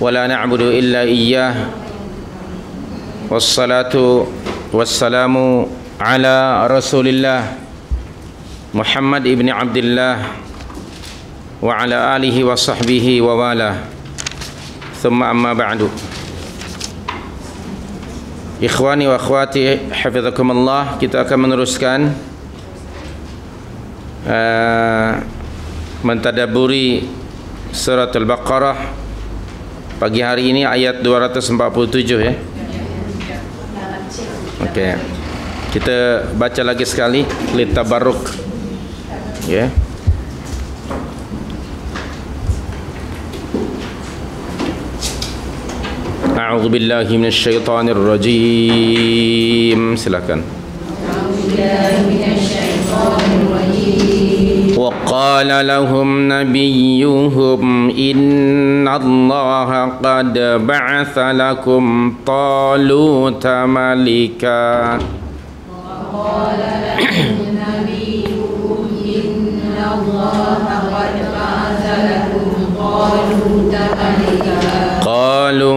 ولا نعبد إلا إياه. والصلاة والسلام على رسول الله محمد ابن عبد الله وعلى آله وصحبه ووالاه ثم أما بعد. Ikhwani wa akhwati Hafizakumullah Kita akan meneruskan uh, Mentadaburi Surat Al-Baqarah pagi hari ini ayat 247 ya. Okey. Kita baca lagi sekali li tabarruk. Ya. Yeah. A'udzu billahi minasy syaithanir rajim. Silakan. A'udzu billahi وقال لهم نبيهم إن الله قد بعث لكم طالوت ملكا وقال لهم نبيهم إن الله قد بعث لكم طالوت ملكا. قالوا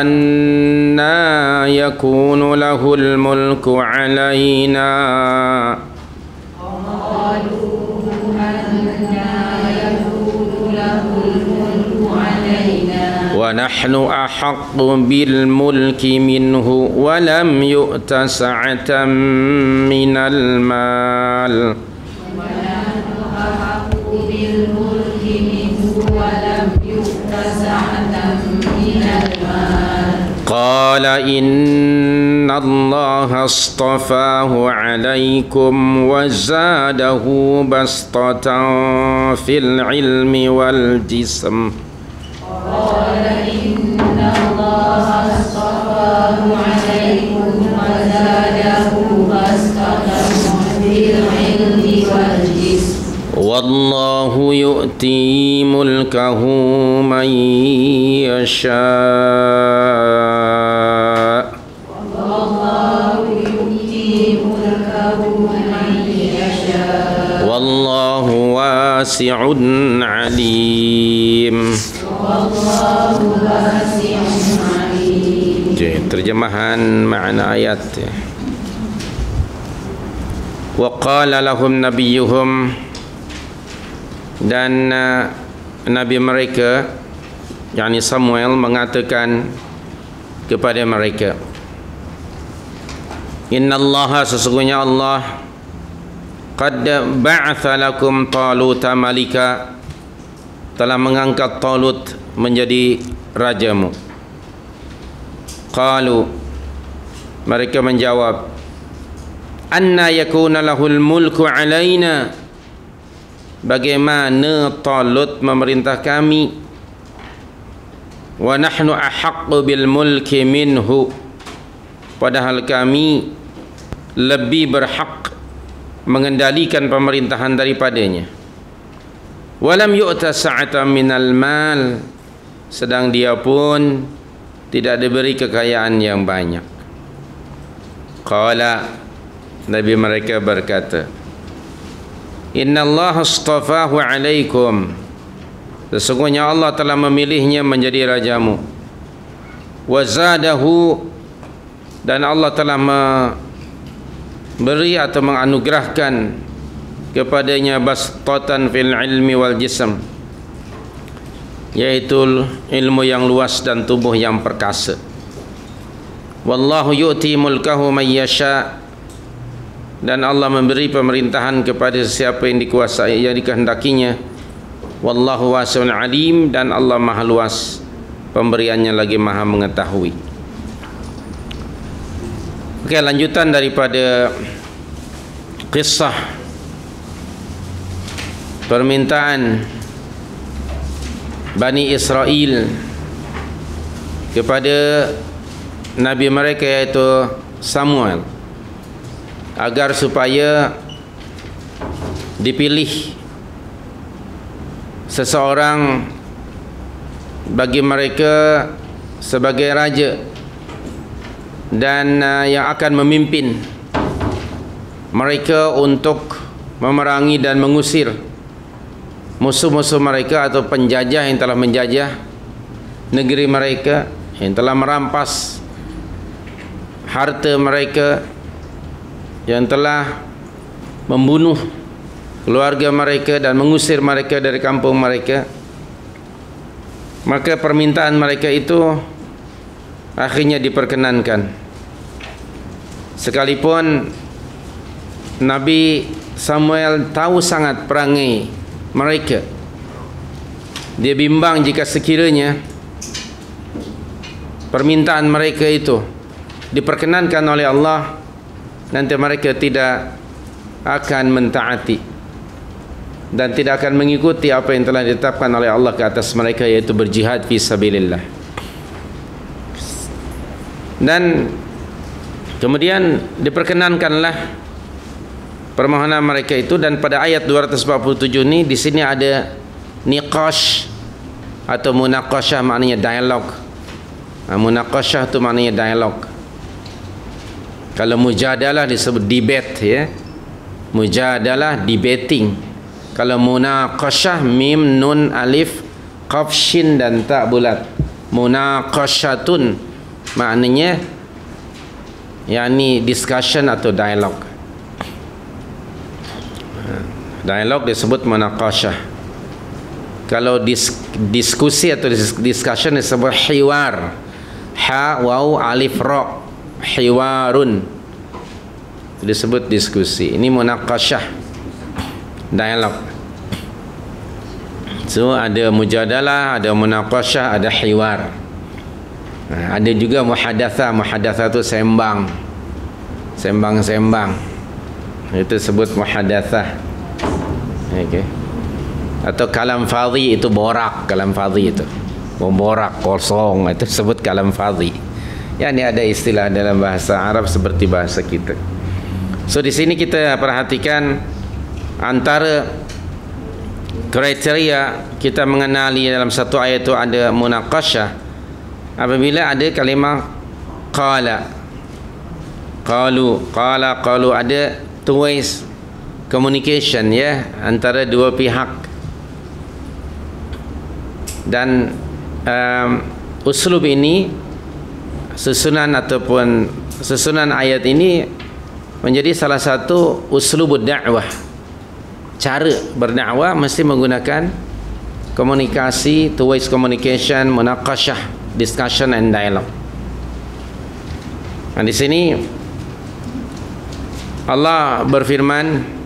أنا يكون له الملك علينا. ونحن أحق بالملك منه ولم يؤت سعة من المال. قال إن الله اصطفاه عليكم وزاده بسطة في العلم والجسم. قال إن الله عليكم والله يؤتي ملكه من يشاء والله يؤتي ملكه من يشاء. والله واسع عليم. Okay, terjemahan makna ayat wa qala lahum nabiyuhum dan uh, nabi mereka yakni Samuel mengatakan kepada mereka inna Allah sesungguhnya Allah qad ba'atha lakum taluta malika telah mengangkat Talut menjadi rajamu. Qalu Mereka menjawab Anna yakuna lahul mulku alaina? Bagaimana Talut memerintah kami? Wa nahnu ahaqqu bil mulki minhu. Padahal kami Lebih berhak Mengendalikan pemerintahan daripadanya Walam yu'ta sa'atan minal mal Sedang dia pun tidak diberi kekayaan yang banyak. Qala Nabi mereka berkata, Inna Allah astafahu alaikum. Sesungguhnya Allah telah memilihnya menjadi rajamu. Wa zadahu dan Allah telah memberi atau menganugerahkan kepadanya bastatan fil ilmi wal jism yaitu ilmu yang luas dan tubuh yang perkasa. Wallahu yu'ti mulkahu may yasha dan Allah memberi pemerintahan kepada siapa yang dikuasai yang dikehendakinya. Wallahu wasi'un alim dan Allah Maha luas pemberiannya lagi Maha mengetahui. Okey lanjutan daripada kisah permintaan Bani Israel kepada Nabi mereka iaitu Samuel agar supaya dipilih seseorang bagi mereka sebagai raja dan uh, yang akan memimpin mereka untuk memerangi dan mengusir musuh-musuh mereka atau penjajah yang telah menjajah negeri mereka yang telah merampas harta mereka yang telah membunuh keluarga mereka dan mengusir mereka dari kampung mereka. Maka permintaan mereka itu akhirnya diperkenankan. Sekalipun Nabi Samuel tahu sangat perangai mereka. Dia bimbang jika sekiranya permintaan mereka itu diperkenankan oleh Allah nanti mereka tidak akan mentaati dan tidak akan mengikuti apa yang telah ditetapkan oleh Allah ke atas mereka yaitu berjihad fi sabilillah. Dan kemudian diperkenankanlah permohonan mereka itu dan pada ayat 247 ini di sini ada niqash atau munaqashah maknanya dialog. Ha, munaqashah itu maknanya dialog. Kalau mujadalah disebut debate ya. Mujadalah debating. Kalau munaqashah mim nun alif qaf shin dan ta bulat. Munaqashatun maknanya yakni discussion atau dialog dialog disebut munaqashah kalau dis, diskusi atau discussion disebut hiwar. Ha waw alif ra hiwarun. Disebut diskusi. Ini munaqashah dialog. So ada mujadalah ada munaqashah ada hiwar. Ha, ada juga muhadathah muhadathah tu sembang. Sembang-sembang. Itu sebut muhadathah okey atau kalam fadhi itu borak kalam fadhi itu. Borak kosong. Itu sebut kalam fadhi. Ya ini ada istilah dalam bahasa Arab seperti bahasa kita. So di sini kita perhatikan antara kriteria kita mengenali dalam satu ayat itu ada munaqashah apabila ada kalimah qala. Qalu qala qalu. Ada two ways communication ya antara dua pihak. Dan um, uslub ini susunan ataupun susunan ayat ini menjadi salah satu uslubud da'wah cara berdakwah mesti menggunakan komunikasi two ways communication munaqashah discussion and dialogue. Dan di sini Allah berfirman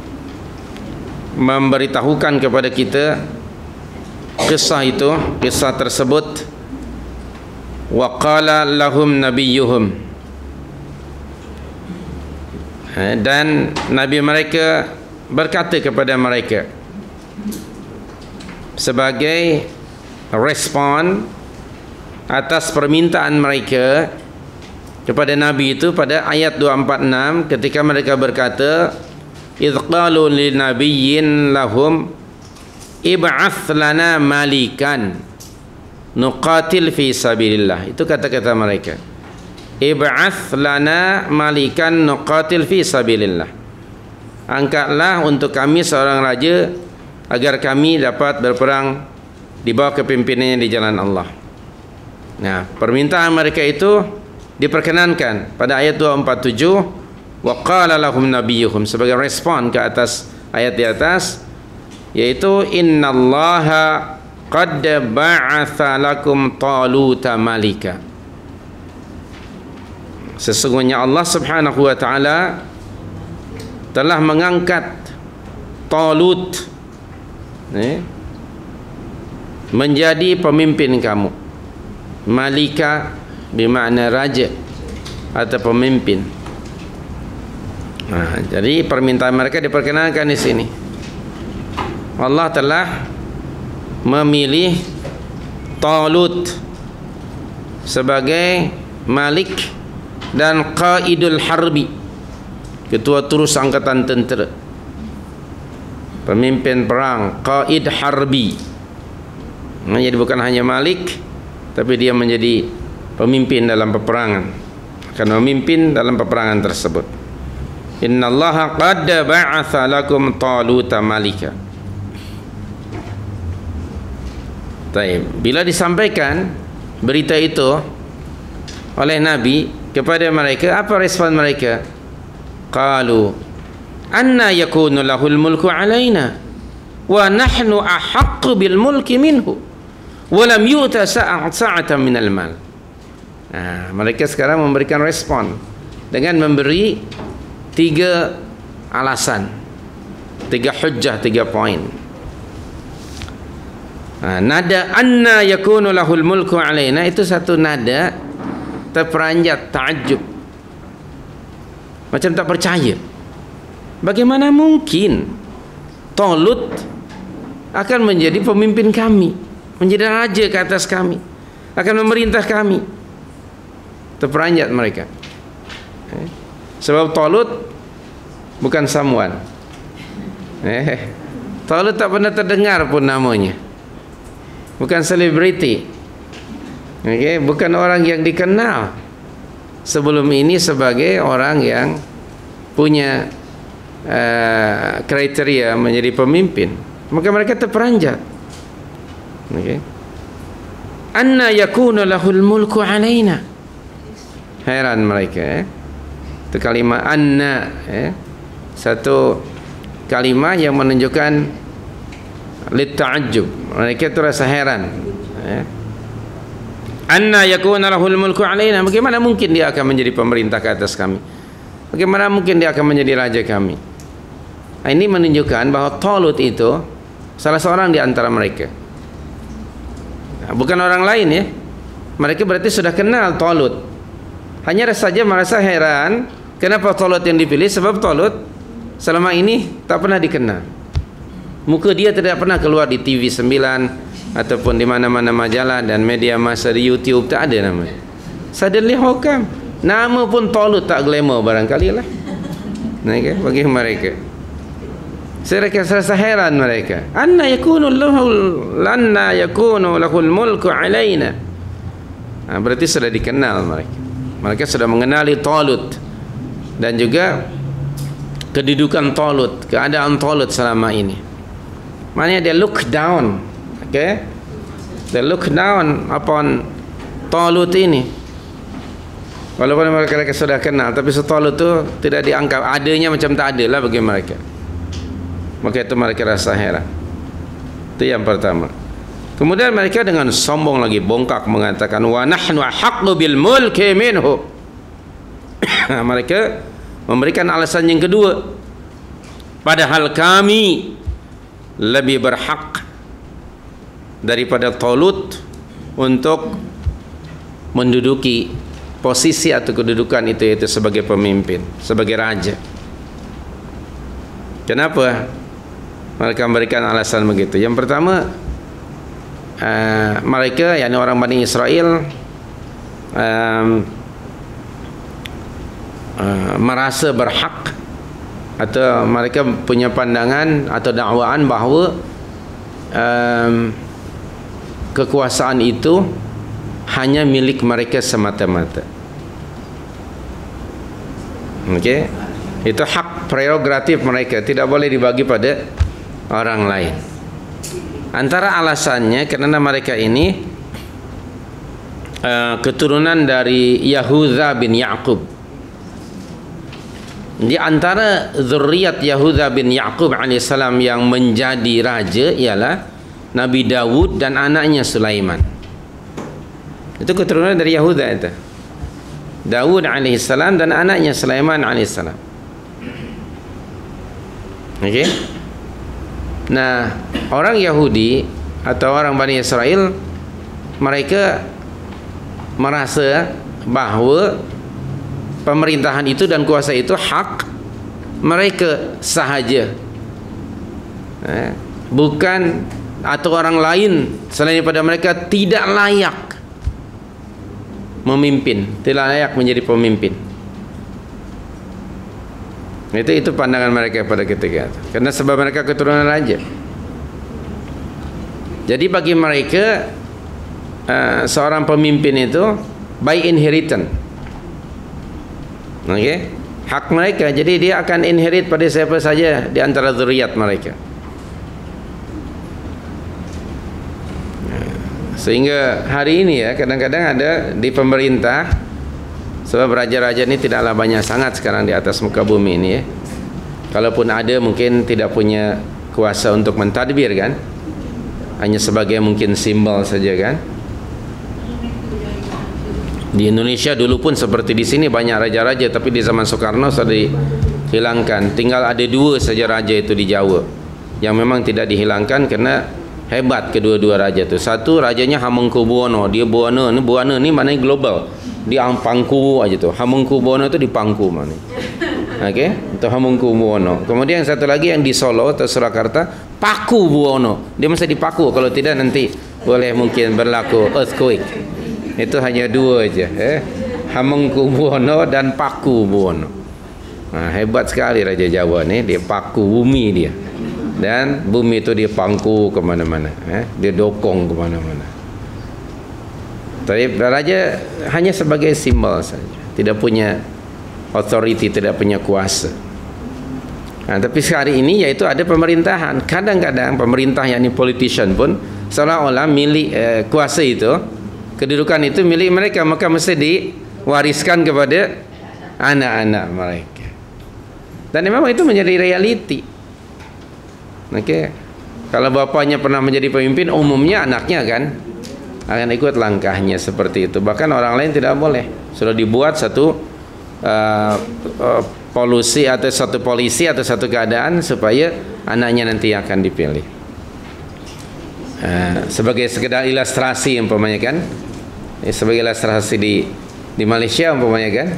memberitahukan kepada kita kisah itu kisah tersebut. Wa qala lahum nabiyyuhum Eh, dan nabi mereka berkata kepada mereka sebagai respon atas permintaan mereka kepada nabi itu pada ayat 246 ketika mereka berkata idh qalu nabiyyin lahum ib'ath lana malikan nuqatil fi sabilillah itu kata-kata mereka. ib'ath lana malikan nuqatil fi sabilillah angkatlah untuk kami seorang raja agar kami dapat berperang di bawah kepimpinannya di jalan Allah. Nah permintaan mereka itu diperkenankan pada ayat 247 wa qala lahum nabiyuhum sebagai respon ke atas ayat di atas yaitu innallaha qad ba'atha lakum taluta malika Sesungguhnya Allah Subhanahu wa taala telah mengangkat Talut eh, menjadi pemimpin kamu. Malika bermakna raja atau pemimpin. Nah, jadi permintaan mereka diperkenankan di sini. Allah telah memilih Talut sebagai malik dan qaidul harbi ketua terus angkatan tentera. Pemimpin perang qaid harbi. Nah, jadi bukan hanya malik tapi dia menjadi pemimpin dalam peperangan. Akan memimpin dalam peperangan tersebut innallaha qad ba'atha lakum taluta malika. Taib. bila disampaikan berita itu oleh Nabi kepada mereka apa respon mereka? Qalu anna yakunu lahul mulku alaina wa nahnu ahaqqu bil mulki minhu wa lam yu'ta sa'atan min al mal. Nah, mereka sekarang memberikan respon dengan memberi tiga alasan. Tiga hujjah tiga poin. Ha, nada anna yakunu lahul mulku alaina itu satu nada terperanjat takjub macam tak percaya. Bagaimana mungkin Tolut akan menjadi pemimpin kami menjadi raja ke atas kami akan memerintah kami? Terperanjat mereka. Eh? Sebab Tolut bukan samuan eh Tolut tak pernah terdengar pun namanya bukan selebriti okay? bukan orang yang dikenal sebelum ini sebagai orang yang punya uh, kriteria menjadi pemimpin maka mereka terperanjat okay? anna yakunu lahul mulku alaina heran mereka eh? Itu kalimat anna eh? satu kalimat yang menunjukkan lit ta'ajjub mereka itu rasa heran eh? anna yakuna lahul mulku alaina bagaimana mungkin dia akan menjadi pemerintah ke atas kami bagaimana mungkin dia akan menjadi raja kami ini menunjukkan bahawa Talut itu salah seorang di antara mereka. Bukan orang lain ya. Mereka berarti sudah kenal Talut. Hanya saja merasa heran kenapa Talut yang dipilih sebab Talut selama ini tak pernah dikenal. Muka dia tidak pernah keluar di TV 9 ataupun di mana-mana majalah dan media masa di YouTube tak ada nama. Suddenly come? Nama pun Talut tak glamour barangkali lah. Okay? bagi mereka. Saya rasa heran mereka. Anna yakunu lahul lanna yakunu lahul mulku alaina. Ha, berarti sudah dikenal mereka. Mereka sudah mengenali Talut dan juga kedudukan Talut, keadaan Talut selama ini. Maknanya dia look down. Okay? They look down upon Talut ini. Walaupun mereka sudah kenal, tapi setalut itu tidak dianggap adanya macam tak ada lah bagi mereka maka itu mereka rasa heran itu yang pertama kemudian mereka dengan sombong lagi bongkak mengatakan wa nahnu haqqu bil mulki minhu mereka memberikan alasan yang kedua. Padahal kami lebih berhak daripada Talut untuk menduduki posisi atau kedudukan itu itu sebagai pemimpin sebagai raja. Kenapa? Mereka memberikan alasan begitu. Yang pertama uh, mereka yakni orang Bani Israel um, uh, merasa berhak atau mereka punya pandangan atau dakwaan bahawa um, kekuasaan itu hanya milik mereka semata-mata. Okey? Itu hak prerogatif mereka tidak boleh dibagi pada orang lain. Antara alasannya kerana mereka ini uh, keturunan dari Yahuda bin Yaqub di antara zuriat Yahuda bin Yaqub alaihissalam yang menjadi raja ialah Nabi Dawud dan anaknya Sulaiman. Itu keturunan dari Yahuda itu. Dawud alaihissalam dan anaknya Sulaiman alaihissalam okey? Nah, orang Yahudi atau orang Bani Israel mereka merasa bahawa pemerintahan itu dan kuasa itu hak mereka sahaja. Eh, bukan atau orang lain selain daripada mereka tidak layak memimpin, tidak layak menjadi pemimpin. Itu itu pandangan mereka pada ketika itu. Karena sebab mereka keturunan raja. Jadi bagi mereka uh, seorang pemimpin itu by inheritance. Okey? Hak mereka. Jadi dia akan inherit pada siapa saja di antara zuriat mereka. sehingga hari ini ya kadang-kadang ada di pemerintah sebab raja-raja ini tidaklah banyak sangat sekarang di atas muka bumi ini ya kalaupun ada mungkin tidak punya kuasa untuk mentadbir kan hanya sebagai mungkin simbol saja kan di Indonesia dulu pun seperti di sini banyak raja-raja tapi di zaman Soekarno sudah dihilangkan. Tinggal ada dua saja raja itu di Jawa yang memang tidak dihilangkan kerana hebat kedua-dua raja tu. Satu rajanya Hamengkubuwono dia Buwana ni Buwana ni maknanya global. Dia pangku aja tu. Hamengkubuwono tu di pangku mana okey? Itu Hamengkubuwono kemudian satu lagi yang di Solo atau Surakarta Paku Buwono. Dia mesti dipaku kalau tidak nanti boleh mungkin berlaku earthquake itu hanya dua aja eh? Hamengkubuwono dan Paku Buwono. Nah, hebat sekali Raja Jawa ni dia paku bumi dia. Dan bumi itu dia pangku ke mana-mana eh? dia dokong ke mana-mana. Tapi raja hanya sebagai simbol saja. Tidak punya authority tidak punya kuasa. Nah, tapi hari ini yaitu ada pemerintahan. Kadang-kadang pemerintah yang ini politician pun seolah-olah milik eh, kuasa itu kedudukan itu milik mereka maka mesti diwariskan kepada anak-anak mereka dan memang itu menjadi realiti Okey. Kalau bapaknya pernah menjadi pemimpin, umumnya anaknya kan akan ikut langkahnya seperti itu. Bahkan orang lain tidak boleh. Sudah dibuat satu uh, uh, polusi atau satu polisi atau satu keadaan supaya anaknya nanti akan dipilih. Uh, sebagai sekedar ilustrasi umpamanya kan. Eh, sebagai ilustrasi di di Malaysia umpamanya kan.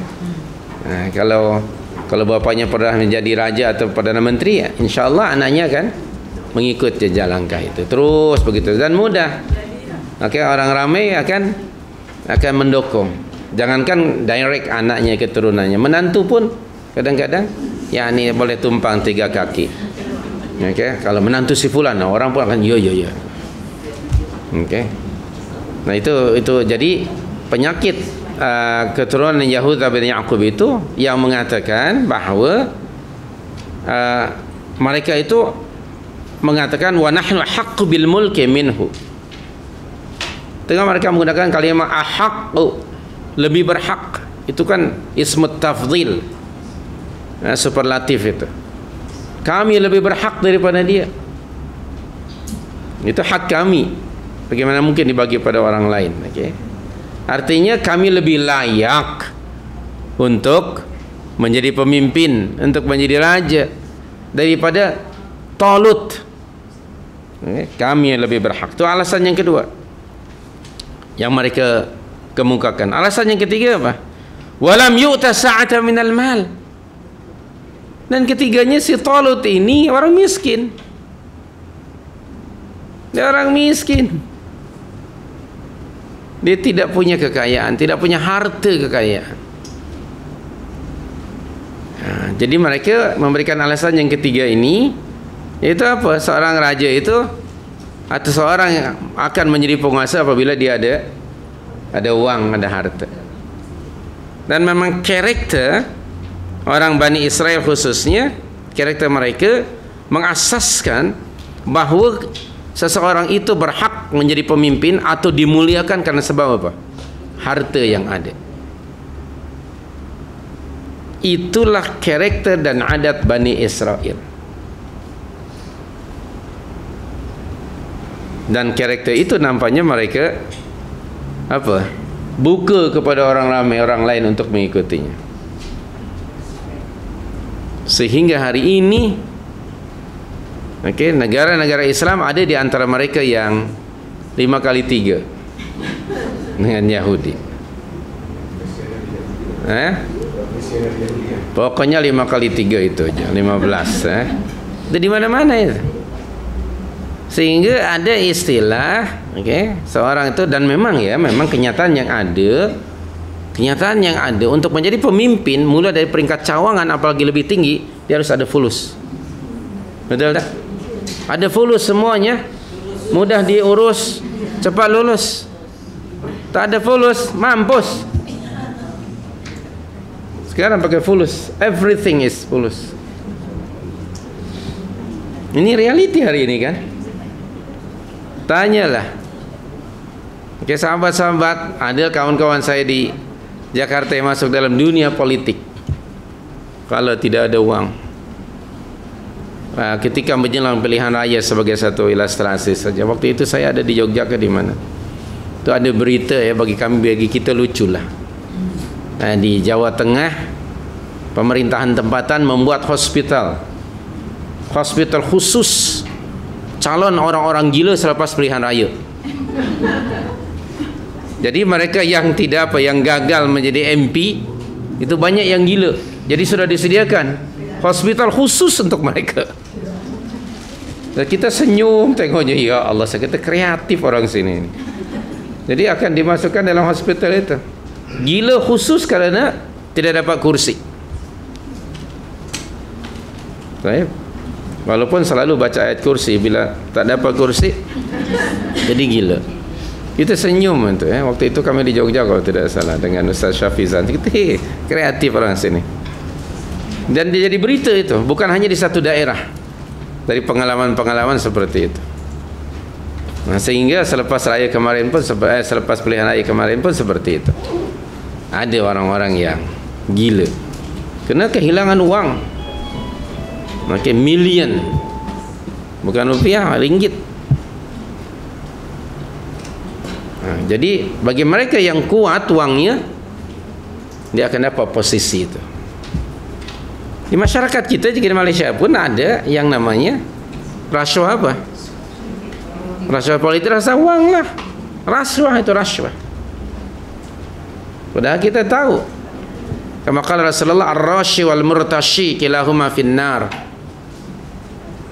Uh, kalau kalau bapaknya pernah menjadi raja atau perdana menteri ya, insyaallah anaknya kan mengikut jejak langkah itu. Terus begitu. Dan mudah. Okey orang ramai akan akan mendukung. Jangankan direct anaknya keturunannya. Menantu pun kadang-kadang ya ini boleh tumpang tiga kaki. Okey? Kalau menantu si fulan orang pun akan yo yo yo. Okey nah itu itu jadi penyakit uh, keturunan Yahuda bin Yaqub itu yang mengatakan bahawa uh, mereka itu mengatakan wa nahnu haqqu bil mulki minhu. Tengah mereka menggunakan kalimat ahaqqu lebih berhak. Itu kan ismut tafdhil. Nah, superlatif itu. Kami lebih berhak daripada dia. Itu hak kami. Bagaimana mungkin dibagi pada orang lain, okey? Artinya kami lebih layak untuk menjadi pemimpin, untuk menjadi raja daripada Talut. Eh, kami lebih berhak. Itu alasan yang kedua yang mereka kemukakan. Alasan yang ketiga apa? Walam yu'ta sa'ata minal mal. Dan ketiganya si Talut ini orang miskin. Dia orang miskin dia tidak punya kekayaan tidak punya harta kekayaan nah, jadi mereka memberikan alasan yang ketiga ini itu apa? Seorang raja itu atau seorang akan menjadi penguasa apabila dia ada ada uang, ada harta. Dan memang karakter orang Bani Israel khususnya karakter mereka mengasaskan bahawa seseorang itu berhak menjadi pemimpin atau dimuliakan karena sebab apa? Harta yang ada. Itulah karakter dan adat Bani Israel. dan karakter itu nampaknya mereka apa buka kepada orang ramai orang lain untuk mengikutinya sehingga hari ini okay, negara-negara Islam ada di antara mereka yang lima kali tiga. Dengan Yahudi. Eh? pokoknya lima kali tiga itu aja lima belas eh? itu di mana-mana itu. Sehingga ada istilah okay, seorang itu dan memang ya memang kenyataan yang ada kenyataan yang ada untuk menjadi pemimpin mulai dari peringkat cawangan apalagi lebih tinggi dia harus ada fulus. Betul tak? Ada fulus semuanya mudah diurus cepat lulus. Tak ada fulus mampus. Sekarang pakai fulus. Everything is fulus. Ini reality hari ini kan? Tanyalah. Okay, sahabat-sahabat, ada kawan-kawan saya di Jakarta yang masuk dalam dunia politik. Kalau tidak ada uang. Uh, ketika menjelang pilihan raya sebagai satu ilustrasi saja. Waktu itu saya ada di Jogja ke di mana? Itu ada berita ya bagi kami bagi kita luculah. Uh, di Jawa Tengah pemerintahan tempatan membuat hospital. Hospital khusus calon orang-orang gila selepas pilihan raya. Jadi mereka yang tidak apa yang gagal menjadi MP itu banyak yang gila. Jadi sudah disediakan hospital khusus untuk mereka. Kita senyum tengoknya ya Allah saya kata kreatif orang sini. Jadi akan dimasukkan dalam hospital itu. Gila khusus kerana tidak dapat kursi. Saya walaupun selalu baca ayat kursi bila tak dapat kursi jadi gila. Kita senyum itu ya. Waktu itu kami di Jogja kalau tidak salah dengan Ustaz Syafizan. Kita hey, kreatif orang sini. Dan dia jadi berita itu, bukan hanya di satu daerah. Dari pengalaman-pengalaman seperti itu. Nah, sehingga selepas raya kemarin pun eh, selepas pilihan raya kemarin pun seperti itu. Ada orang-orang yang gila. Kena kehilangan uang. Makin million. Bukan rupiah, ringgit. Ha, jadi bagi mereka yang kuat wangnya dia akan dapat posisi itu. Di masyarakat kita di Malaysia pun ada yang namanya rasuah apa? Rasuah politik rasa wang lah. Rasuah itu rasuah. Padahal kita tahu. Kama kala Rasulullah ar-rashi wal murtashi kilahuma finnar.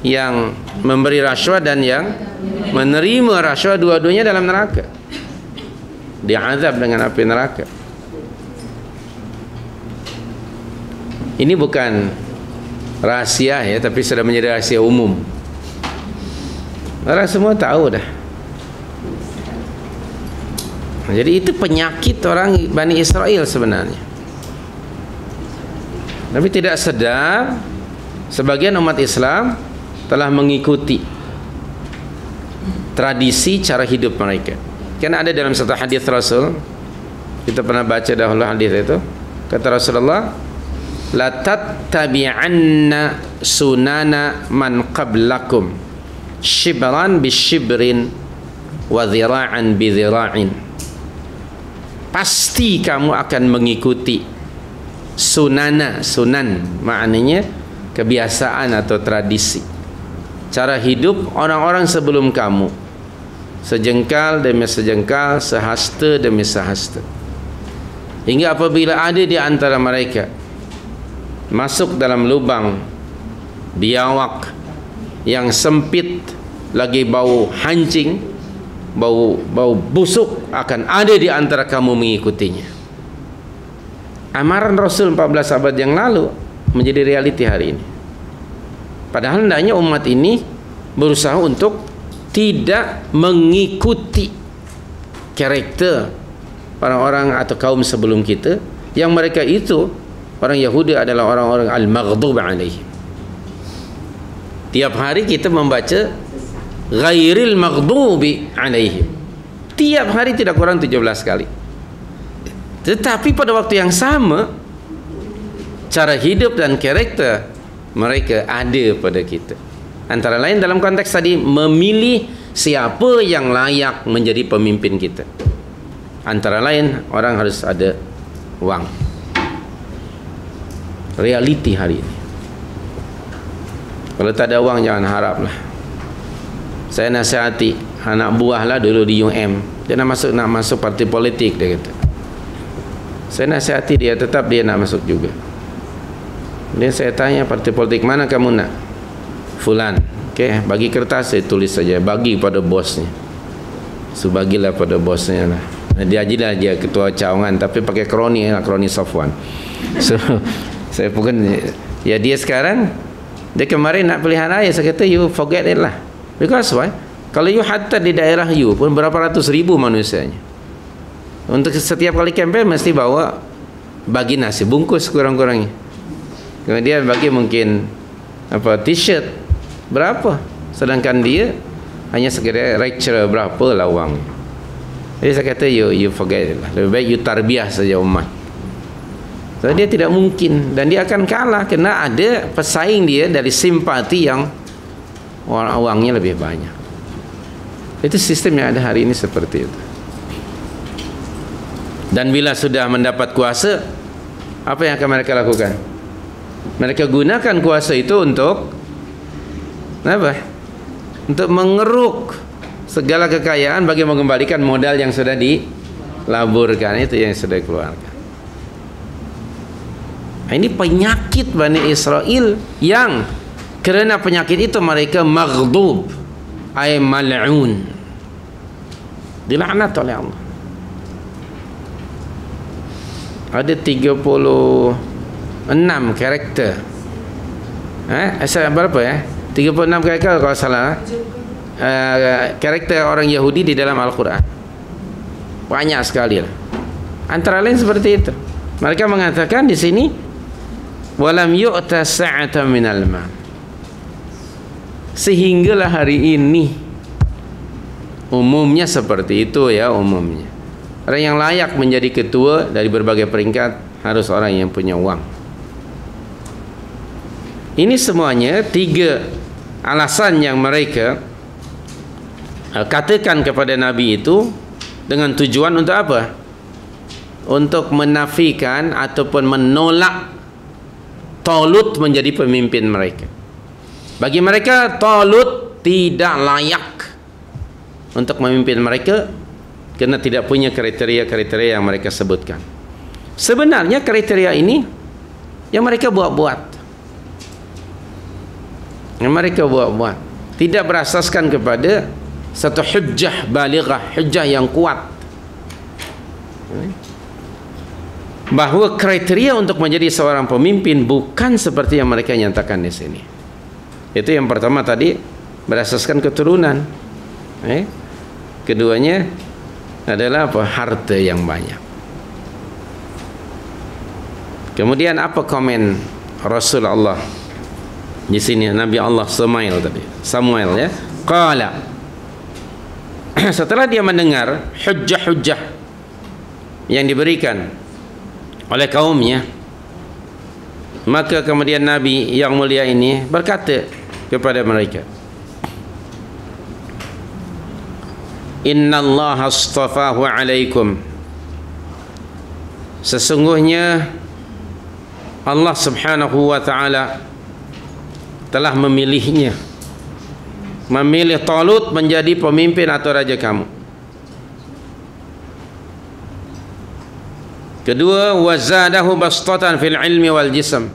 Yang memberi rasuah dan yang menerima rasuah dua-duanya dalam neraka diazab dengan api neraka ini bukan rahasia ya tapi sudah menjadi rahasia umum. Orang semua tahu dah. Jadi itu penyakit orang Bani Israel sebenarnya. Tapi tidak sedar sebagian umat Islam telah mengikuti tradisi cara hidup mereka. Kan ada dalam satu hadis Rasul kita pernah baca dahulu hadis itu. Kata Rasulullah la tattabi'anna sunana man qablakum shibran bi shibrin wa dhira'an bi pasti kamu akan mengikuti sunana sunan maknanya kebiasaan atau tradisi. Cara hidup orang-orang sebelum kamu. Sejengkal demi sejengkal sehasta demi sehasta. Hingga apabila ada di antara mereka masuk dalam lubang biawak yang sempit lagi bau hancing bau bau busuk akan ada di antara kamu mengikutinya. Amaran Rasul 14 abad yang lalu menjadi realiti hari ini. Padahal hendaknya umat ini berusaha untuk tidak mengikuti karakter orang-orang atau kaum sebelum kita. Yang mereka itu orang Yahudi adalah orang-orang al-maghdub alaihim tiap hari kita membaca ghairil maghdubi alaihim tiap hari tidak kurang 17 kali tetapi pada waktu yang sama cara hidup dan karakter mereka ada pada kita Antara lain dalam konteks tadi memilih siapa yang layak menjadi pemimpin kita. Antara lain orang harus ada wang. Realiti hari ini. Kalau tak ada wang jangan haraplah. Saya nasihati anak buahlah dulu di UM. Dia nak masuk nak masuk parti politik dia kata. Saya nasihati dia tetap dia nak masuk juga. Dia saya tanya parti politik mana kamu nak? fulan okey bagi kertas saya tulis saja bagi pada bosnya so bagilah pada bosnya lah dia ajilah dia ketua cawangan tapi pakai kroni lah kroni Safwan so saya pun ya dia sekarang dia kemarin nak pilihan raya saya kata you forget it lah. Because why? Kalau you hatta di daerah you pun berapa ratus ribu manusianya. Untuk setiap kali campaign mesti bawa bagi nasi bungkus kurang-kurangnya. Kemudian bagi mungkin apa t-shirt berapa. Sedangkan dia hanya sekedar lecturer berapa lah wang Jadi saya kata you you forget it lah. Lebih baik you tarbiyah saja umat. So dia tidak mungkin dan dia akan kalah kerana ada pesaing dia dari simpati yang orang-orangnya lebih banyak. Itu sistem yang ada hari ini seperti itu. Dan bila sudah mendapat kuasa, apa yang akan mereka lakukan? Mereka gunakan kuasa itu untuk apa? Untuk mengeruk segala kekayaan bagi mengembalikan modal yang sudah dilaburkan itu yang sudah dikeluarkan. Ini penyakit Bani Israel yang kerana penyakit itu mereka maghdub ay mal'un. Dilaknat oleh Allah. Ada 36 karakter. Eh asal berapa ya 36 karakter kalau salah uh, karakter orang Yahudi di dalam Al-Quran. Banyak sekali lah. Antara lain seperti itu. Mereka mengatakan di sini walam yu'ta sa'atan minal ma. Sehinggalah hari ini umumnya seperti itu ya umumnya. Orang yang layak menjadi ketua dari berbagai peringkat harus orang yang punya uang ini semuanya tiga alasan yang mereka uh, katakan kepada Nabi itu dengan tujuan untuk apa? Untuk menafikan ataupun menolak Talut menjadi pemimpin mereka. Bagi mereka Talut tidak layak untuk memimpin mereka kerana tidak punya kriteria-kriteria yang mereka sebutkan. Sebenarnya kriteria ini yang mereka buat-buat. Yang mereka buat-buat. Tidak berasaskan kepada satu hujjah balighah, hujjah yang kuat. Bahawa kriteria untuk menjadi seorang pemimpin bukan seperti yang mereka nyatakan di sini. Itu yang pertama tadi berasaskan keturunan. Eh? Keduanya adalah apa? Harta yang banyak. Kemudian apa komen Rasulullah di sini Nabi Allah Samuel tadi. Samuel ya. Qala setelah dia mendengar hujjah-hujjah yang diberikan oleh kaumnya. Maka kemudian Nabi yang mulia ini berkata kepada mereka Inna Allah astafahu alaikum. Sesungguhnya Allah subhanahu wa ta'ala telah memilihnya memilih Talut menjadi pemimpin atau raja kamu kedua wazadahu bastatan fil ilmi wal jism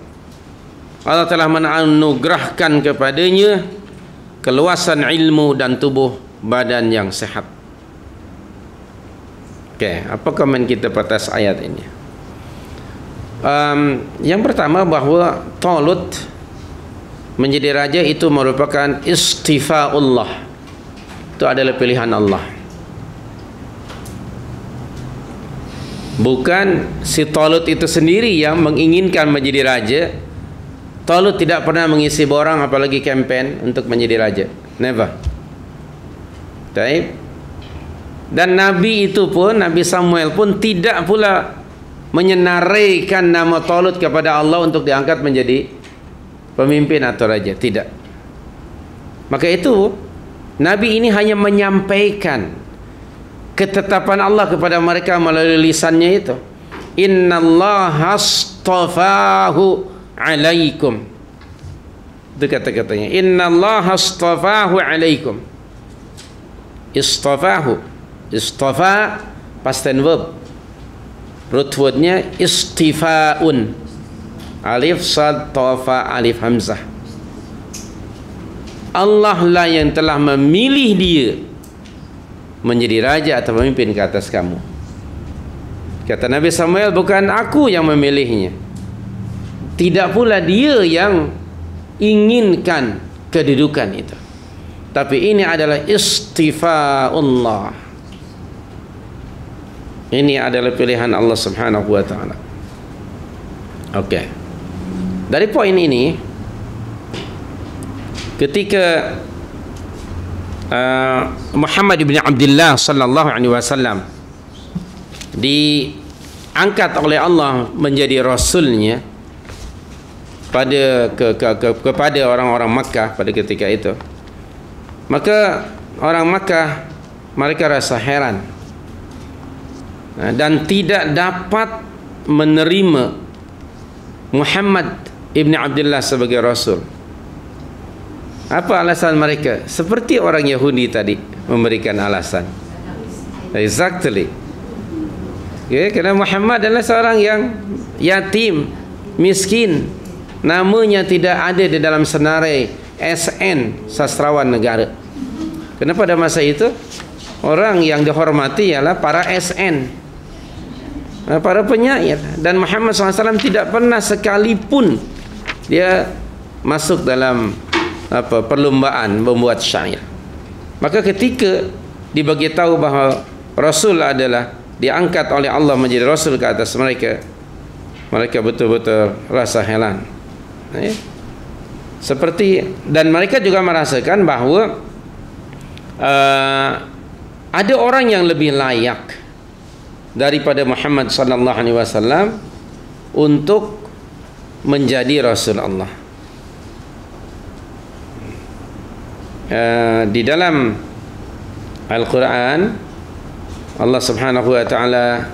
Allah telah menganugerahkan kepadanya keluasan ilmu dan tubuh badan yang sehat Okey, apa komen kita atas ayat ini? Um, yang pertama bahawa Talut menjadi raja itu merupakan istifa'ullah. Itu adalah pilihan Allah. Bukan si Talut itu sendiri yang menginginkan menjadi raja. Talut tidak pernah mengisi borang apalagi kempen untuk menjadi raja. Never. Taib. Dan Nabi itu pun, Nabi Samuel pun tidak pula menyenaraikan nama Talut kepada Allah untuk diangkat menjadi pemimpin atau raja. Tidak. Maka itu, Nabi ini hanya menyampaikan ketetapan Allah kepada mereka melalui lisannya itu. Inna Allah astafahu alaikum. Itu kata-katanya. Inna Allah astafahu alaikum. Istafahu istafa past tense verb root wordnya istifaun alif sad tafa alif hamzah Allah lah yang telah memilih dia menjadi raja atau pemimpin ke atas kamu kata Nabi Samuel bukan aku yang memilihnya tidak pula dia yang inginkan kedudukan itu tapi ini adalah istifaullah ini adalah pilihan Allah Subhanahu wa taala. Okey. Dari poin ini ketika uh, Muhammad bin Abdullah sallallahu alaihi wasallam diangkat oleh Allah menjadi rasulnya pada ke, ke, ke, kepada orang-orang Makkah pada ketika itu. Maka orang Makkah mereka rasa heran. Dan tidak dapat menerima Muhammad ibn Abdullah sebagai rasul apa alasan mereka? Seperti orang Yahudi tadi memberikan alasan. Exactly. Okay, kerana Muhammad adalah seorang yang yatim miskin. Namanya tidak ada di dalam senarai SN sastrawan negara. Kenapa pada masa itu orang yang dihormati ialah para SN para penyair. Dan Muhammad SAW tidak pernah sekalipun dia masuk dalam apa perlombaan membuat syair maka ketika dibagi tahu bahawa Rasul adalah diangkat oleh Allah menjadi Rasul ke atas mereka mereka betul-betul rasa heran eh? seperti dan mereka juga merasakan bahawa uh, ada orang yang lebih layak daripada Muhammad sallallahu alaihi wasallam untuk menjadi rasul Allah. Uh, di dalam Al-Quran Allah Subhanahu wa taala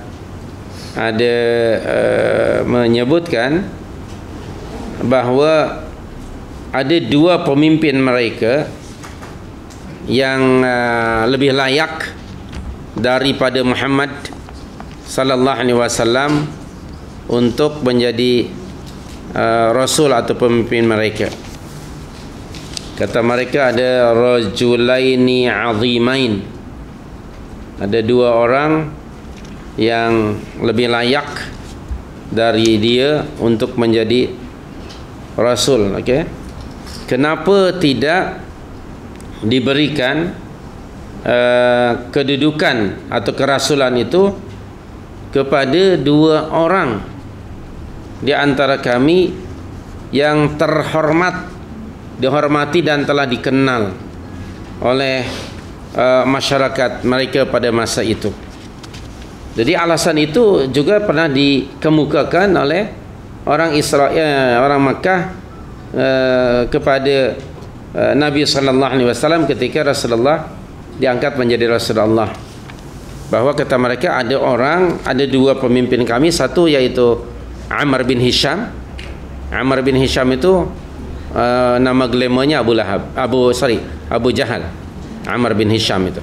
ada uh, menyebutkan bahawa ada dua pemimpin mereka yang uh, lebih layak daripada Muhammad sallallahu alaihi wasallam untuk menjadi uh, rasul atau pemimpin mereka. Kata mereka ada rajulaini azimain. Ada dua orang yang lebih layak dari dia untuk menjadi rasul okey kenapa tidak diberikan uh, kedudukan atau kerasulan itu kepada dua orang di antara kami yang terhormat dihormati dan telah dikenal oleh uh, masyarakat mereka pada masa itu. Jadi alasan itu juga pernah dikemukakan oleh orang Israel orang Makkah uh, kepada uh, Nabi sallallahu alaihi wasallam ketika Rasulullah diangkat menjadi Rasulullah. Bahawa kata mereka ada orang ada dua pemimpin kami satu yaitu Amr bin Hisham. Amr bin Hisham itu uh, nama glamournya Abu Lahab Abu sorry Abu Jahal Amr bin Hisham itu.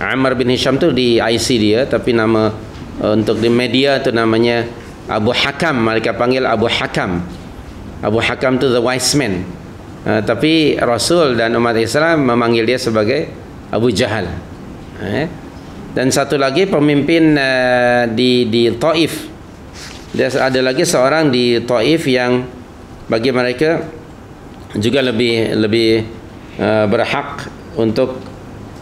Amr bin Hisham tu di IC dia tapi nama uh, untuk di media tu namanya Abu Hakam mereka panggil Abu Hakam. Abu Hakam tu the wise man. Uh, tapi Rasul dan umat Islam memanggil dia sebagai Abu Jahal. Uh, dan satu lagi pemimpin uh, di di Taif. Dia ada lagi seorang di Taif yang bagi mereka juga lebih lebih uh, berhak untuk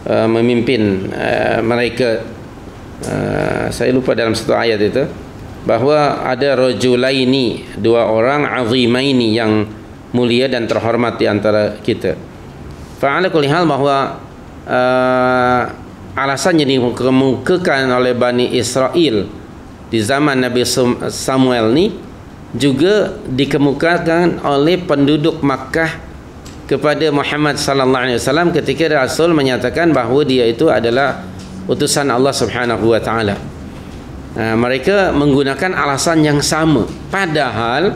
uh, memimpin uh, mereka uh, saya lupa dalam satu ayat itu bahawa ada rajulaini dua orang azimaini yang mulia dan terhormat di antara kita. Fa'ala kulli hal bahawa uh, alasan yang dikemukakan oleh Bani Israel di zaman Nabi Samuel ni juga dikemukakan oleh penduduk Makkah kepada Muhammad sallallahu alaihi wasallam ketika Rasul menyatakan bahawa dia itu adalah utusan Allah Subhanahu wa taala. Ha, mereka menggunakan alasan yang sama. Padahal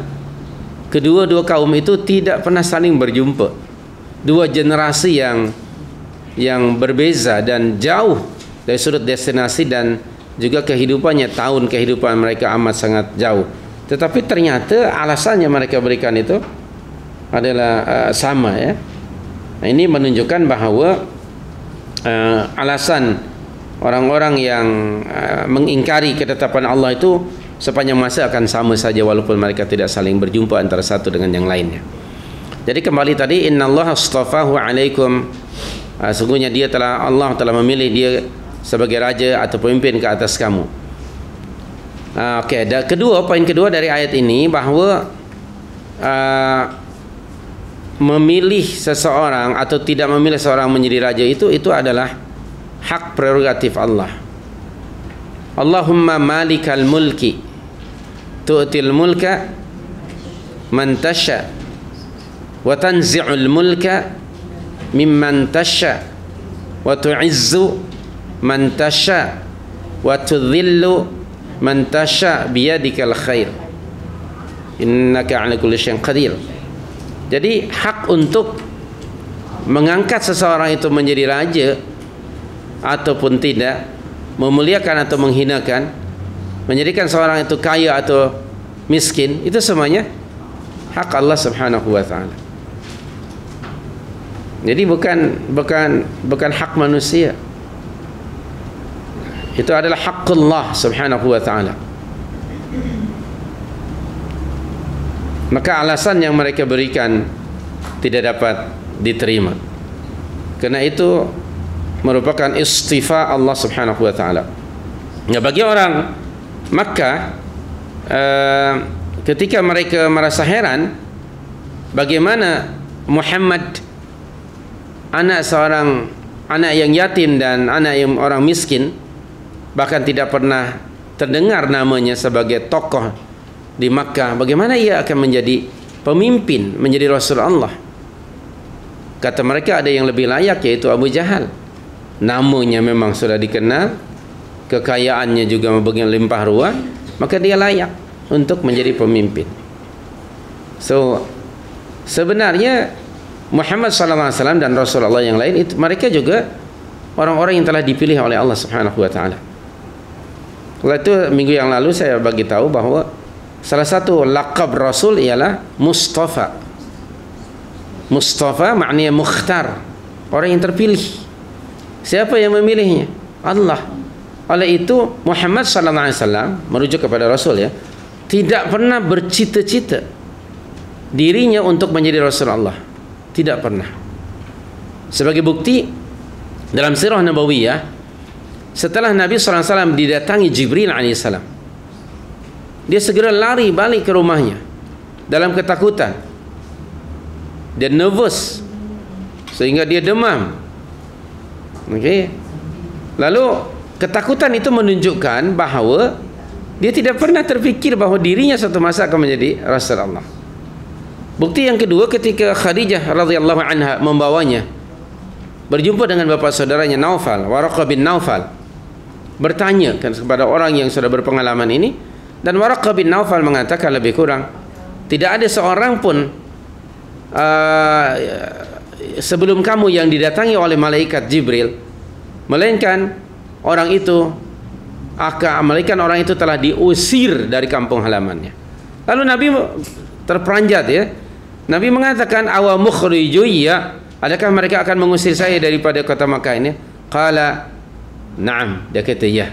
kedua-dua kaum itu tidak pernah saling berjumpa. Dua generasi yang yang berbeza dan jauh dari sudut destinasi dan juga kehidupannya tahun kehidupan mereka amat sangat jauh tetapi ternyata alasannya mereka berikan itu adalah uh, sama ya ini menunjukkan bahawa uh, alasan orang-orang yang uh, mengingkari ketetapan Allah itu sepanjang masa akan sama saja walaupun mereka tidak saling berjumpa antara satu dengan yang lainnya. Jadi kembali tadi innallaha astafahu alaikum uh, sungguhnya dia telah Allah telah memilih dia sebagai raja atau pemimpin ke atas kamu. Uh, Okey, dan kedua poin kedua dari ayat ini bahawa uh, memilih seseorang atau tidak memilih seseorang menjadi raja itu itu adalah hak prerogatif Allah. Allahumma malikal mulki. Tu'til mulka man tasha. Wa tanzi'ul mulka mimman tasha. Wa tu'izzu man tasha. Wa tudhillu man tasha biyadikal khair. Innaka ala kulli syai'in qadir. Jadi hak untuk mengangkat seseorang itu menjadi raja ataupun tidak memuliakan atau menghinakan menjadikan seorang itu kaya atau miskin itu semuanya hak Allah Subhanahu wa taala. Jadi bukan bukan bukan hak manusia itu adalah hak Allah Subhanahu wa taala. Maka alasan yang mereka berikan tidak dapat diterima. Karena itu merupakan istifa Allah Subhanahu wa taala. Ya bagi orang Makkah uh, ketika mereka merasa heran bagaimana Muhammad anak seorang anak yang yatim dan anak yang orang miskin bahkan tidak pernah terdengar namanya sebagai tokoh di Makkah. Bagaimana ia akan menjadi pemimpin menjadi Rasul Allah? Kata mereka ada yang lebih layak yaitu Abu Jahal. Namanya memang sudah dikenal kekayaannya juga membagian limpah ruah maka dia layak untuk menjadi pemimpin. So sebenarnya Muhammad sallallahu alaihi wasallam dan Rasulullah yang lain itu mereka juga orang-orang yang telah dipilih oleh Allah Subhanahu wa taala. Itu minggu yang lalu saya bagi tahu bahawa Salah satu lakab Rasul ialah Mustafa. Mustafa maknanya mukhtar. Orang yang terpilih. Siapa yang memilihnya? Allah. Oleh itu Muhammad sallallahu alaihi wasallam merujuk kepada Rasul ya, tidak pernah bercita-cita dirinya untuk menjadi Rasul Allah. Tidak pernah. Sebagai bukti dalam sirah Nabawiyah setelah Nabi sallallahu alaihi wasallam didatangi Jibril alaihi salam dia segera lari balik ke rumahnya dalam ketakutan. Dia nervous sehingga dia demam. Okey. Lalu ketakutan itu menunjukkan bahawa dia tidak pernah terfikir bahawa dirinya satu masa akan menjadi rasul Allah. Bukti yang kedua ketika Khadijah radhiyallahu anha membawanya berjumpa dengan bapa saudaranya Naufal Waraqah bin Naufal bertanya kepada orang yang sudah berpengalaman ini dan Waraqah bin Naufal mengatakan lebih kurang tidak ada seorang pun uh, sebelum kamu yang didatangi oleh malaikat Jibril melainkan orang itu akan malaikat orang itu telah diusir dari kampung halamannya. Lalu Nabi terperanjat ya. Nabi mengatakan awa ya adakah mereka akan mengusir saya daripada kota Makkah ini? Qala na'am dia kata ya.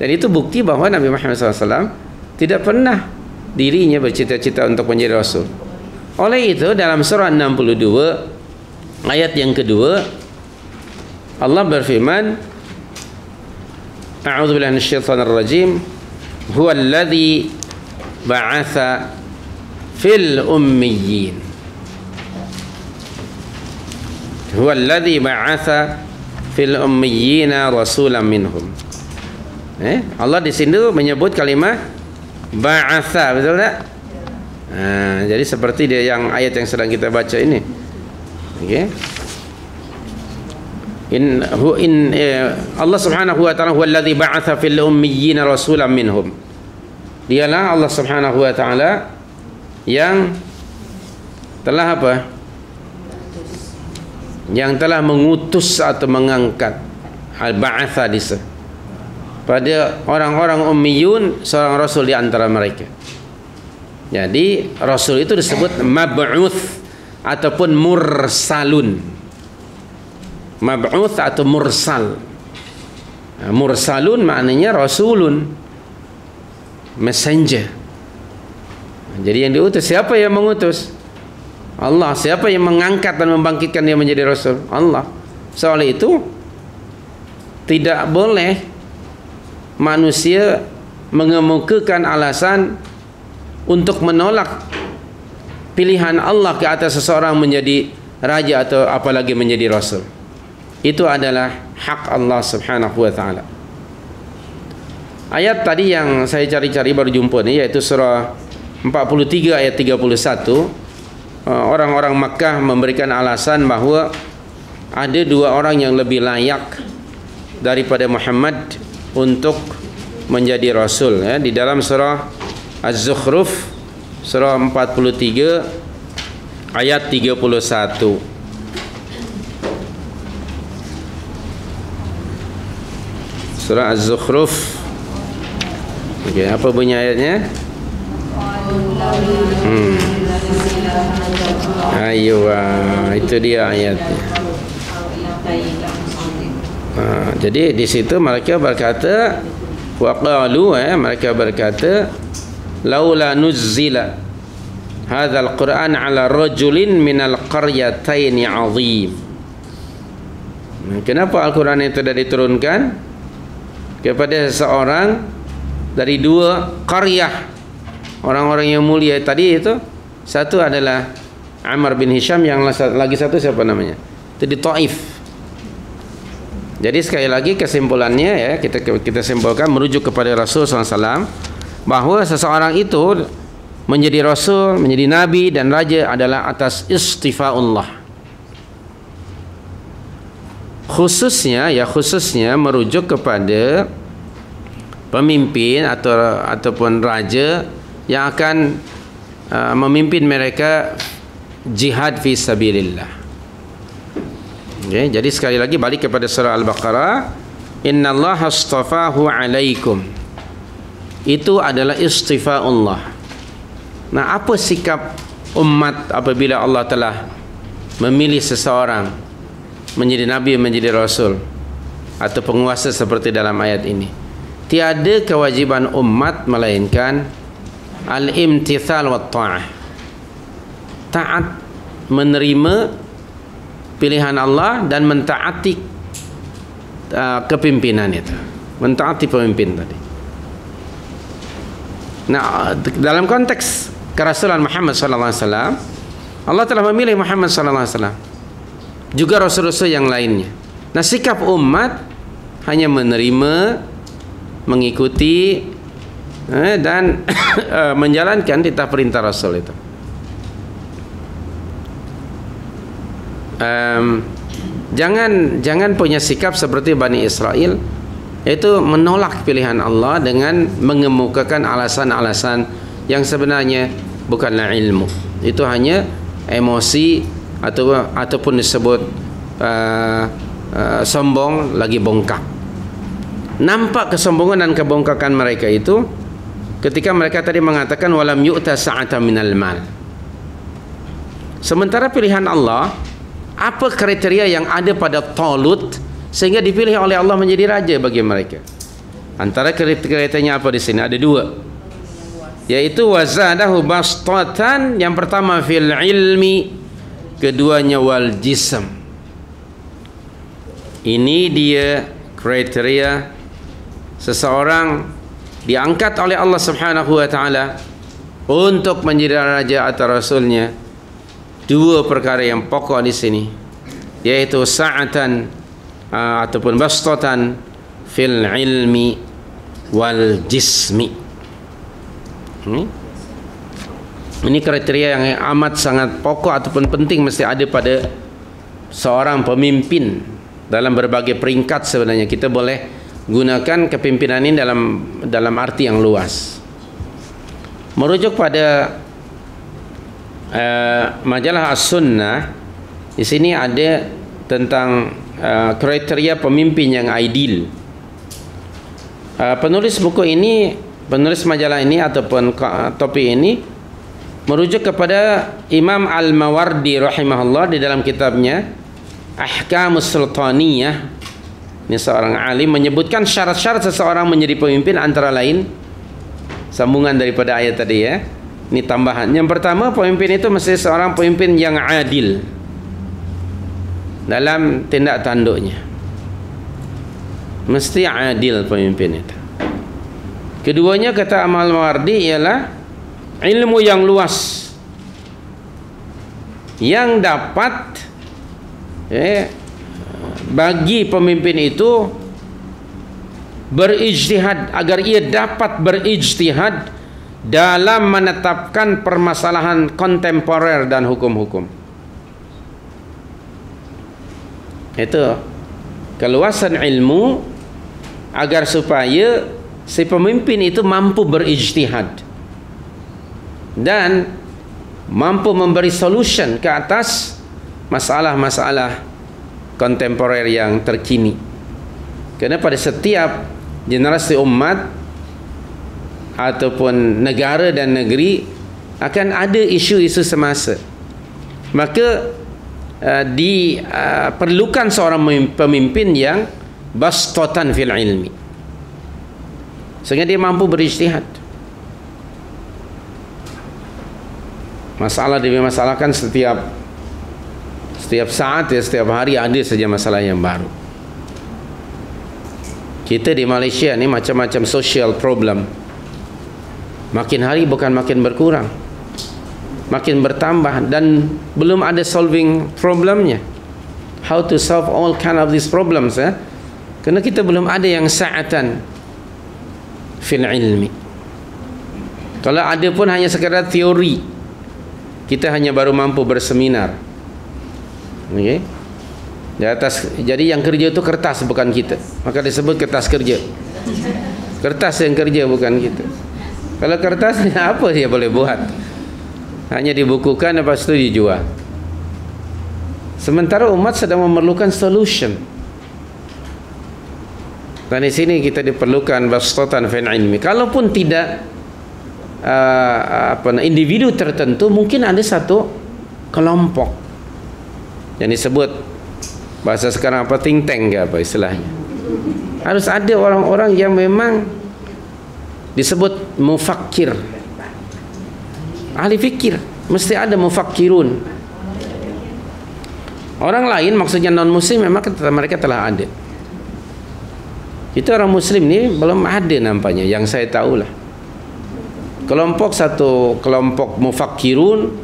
Dan itu bukti bahawa Nabi Muhammad SAW tidak pernah dirinya bercita-cita untuk menjadi Rasul. Oleh itu dalam surah 62 ayat yang kedua Allah berfirman A'udzu billahi minasyaitonir rajim huwa alladhi ba'atha fil ummiyyin huwa alladhi ba'atha fil ummiyyina rasulan minhum Eh, Allah di sini menyebut kalimat ba'atha, betul tak? Ha, jadi seperti dia yang ayat yang sedang kita baca ini. Okey. In hu in eh, Allah Subhanahu wa taala huwa alladhi ba'atha fil ummiyyin rasulan minhum. Dialah Allah Subhanahu wa taala yang telah apa? Yang telah mengutus atau mengangkat al-ba'atha di sana pada orang-orang ummiyun seorang rasul di antara mereka. Jadi rasul itu disebut mab'uth ataupun mursalun. Mab'uth atau mursal. Mursalun maknanya rasulun. Messenger. Jadi yang diutus siapa yang mengutus? Allah. Siapa yang mengangkat dan membangkitkan dia menjadi rasul? Allah. Soal itu tidak boleh manusia mengemukakan alasan untuk menolak pilihan Allah ke atas seseorang menjadi raja atau apalagi menjadi rasul. Itu adalah hak Allah Subhanahu wa taala. ayat tadi yang saya cari-cari baru jumpa ni iaitu surah 43 ayat 31 uh, orang-orang Makkah memberikan alasan bahawa ada dua orang yang lebih layak daripada Muhammad untuk menjadi rasul ya. Di dalam surah Az-Zukhruf surah 43 ayat 31 surah Az-Zukhruf. Okey apa bunyi ayatnya? Hmm Ayo itu dia ayatnya ha, jadi di situ mereka berkata waqalu eh mereka berkata laula nuzzila hadzal quran ala rajulin minal qaryatain azim. Kenapa al-quran itu tidak diturunkan? Kepada seorang dari dua qaryah. Orang-orang yang mulia tadi itu satu adalah Amr bin Hisham yang lagi satu siapa namanya itu di Taif jadi sekali lagi kesimpulannya ya kita kita simpulkan merujuk kepada Rasul SAW bahawa seseorang itu menjadi Rasul, menjadi Nabi dan Raja adalah atas istifaullah. Khususnya ya khususnya merujuk kepada pemimpin atau ataupun raja yang akan uh, memimpin mereka jihad fi sabilillah. Okay, jadi sekali lagi balik kepada surah Al-Baqarah, Inna Allah astafahu alaikum. Itu adalah istifaullah. Nah, apa sikap umat apabila Allah telah memilih seseorang menjadi nabi menjadi rasul atau penguasa seperti dalam ayat ini? Tiada kewajiban umat melainkan al-imtithal wa ta'ah. Taat menerima pilihan Allah dan mentaati uh, kepimpinan itu. Mentaati pemimpin tadi. Nah dalam konteks kerasulan Muhammad sallallahu alaihi wasallam Allah telah memilih Muhammad sallallahu alaihi wasallam. Juga rasul-rasul yang lainnya. Nah sikap umat hanya menerima mengikuti eh, dan uh, menjalankan titah perintah rasul itu um, jangan jangan punya sikap seperti Bani Israel yaitu menolak pilihan Allah dengan mengemukakan alasan-alasan yang sebenarnya bukanlah ilmu. Itu hanya emosi atau ataupun disebut uh, uh, sombong lagi bongkak. Nampak kesombongan dan kebongkakan mereka itu ketika mereka tadi mengatakan walam yu'ta sa'ata minal mal. Sementara pilihan Allah apa kriteria yang ada pada Talut sehingga dipilih oleh Allah menjadi raja bagi mereka? Antara kriterianya apa di sini? Ada dua. Yaitu wazadahu bastatan yang pertama fil ilmi keduanya wal jism. Ini dia kriteria seseorang diangkat oleh Allah Subhanahu wa taala untuk menjadi raja atau rasulnya dua perkara yang pokok di sini yaitu sa'atan uh, ataupun bastatan fil ilmi wal jismi. Hmm? ini kriteria yang amat sangat pokok ataupun penting mesti ada pada seorang pemimpin dalam berbagai peringkat sebenarnya. Kita boleh gunakan kepimpinan ini dalam dalam arti yang luas. Merujuk pada uh, majalah As-Sunnah di sini ada tentang uh, kriteria pemimpin yang ideal. Uh, penulis buku ini, penulis majalah ini ataupun topik ini merujuk kepada Imam Al-Mawardi rahimahullah di dalam kitabnya Ahkamus Sultaniyah. Ini seorang alim menyebutkan syarat-syarat seseorang menjadi pemimpin antara lain sambungan daripada ayat tadi ya. Ini tambahan. Yang pertama, pemimpin itu mesti seorang pemimpin yang adil dalam tindak tanduknya. Mesti adil pemimpin itu. Keduanya kata Amal Mawardi ialah ilmu yang luas yang dapat eh, bagi pemimpin itu berijtihad agar ia dapat berijtihad dalam menetapkan permasalahan kontemporer dan hukum-hukum. Itu keluasan ilmu agar supaya si pemimpin itu mampu berijtihad dan mampu memberi solution ke atas masalah-masalah kontemporer yang terkini. Kerana pada setiap generasi umat ataupun negara dan negeri akan ada isu-isu semasa. Maka uh, diperlukan uh, seorang pemimpin yang bastatan fil ilmi. Sehingga dia mampu berijtihad. Masalah demi masalah kan setiap setiap saat ya setiap hari ada saja masalah yang baru. Kita di Malaysia ni macam-macam social problem makin hari bukan makin berkurang. Makin bertambah dan belum ada solving problemnya. How to solve all kind of these problems eh? kerana kita belum ada yang sa'atan fil ilmi. Kalau ada pun hanya sekadar teori kita hanya baru mampu berseminar. Okay? di atas jadi yang kerja itu kertas bukan kita. Maka disebut kertas kerja. Kertas yang kerja bukan kita kalau kertas apa dia boleh buat? Hanya dibukukan lepas itu dijual. Sementara umat sedang memerlukan solution. Dan di sini kita diperlukan bastatan fin ilmi. Kalaupun tidak uh, apa individu tertentu mungkin ada satu kelompok yang disebut bahasa sekarang apa think tank ke apa istilahnya. Harus ada orang-orang yang memang disebut mufakkir. Ahli fikir. Mesti ada mufakkirun. Orang lain maksudnya non muslim memang mereka telah ada. Kita orang muslim ni belum ada nampaknya. Yang saya tahu lah kelompok satu kelompok mufakkirun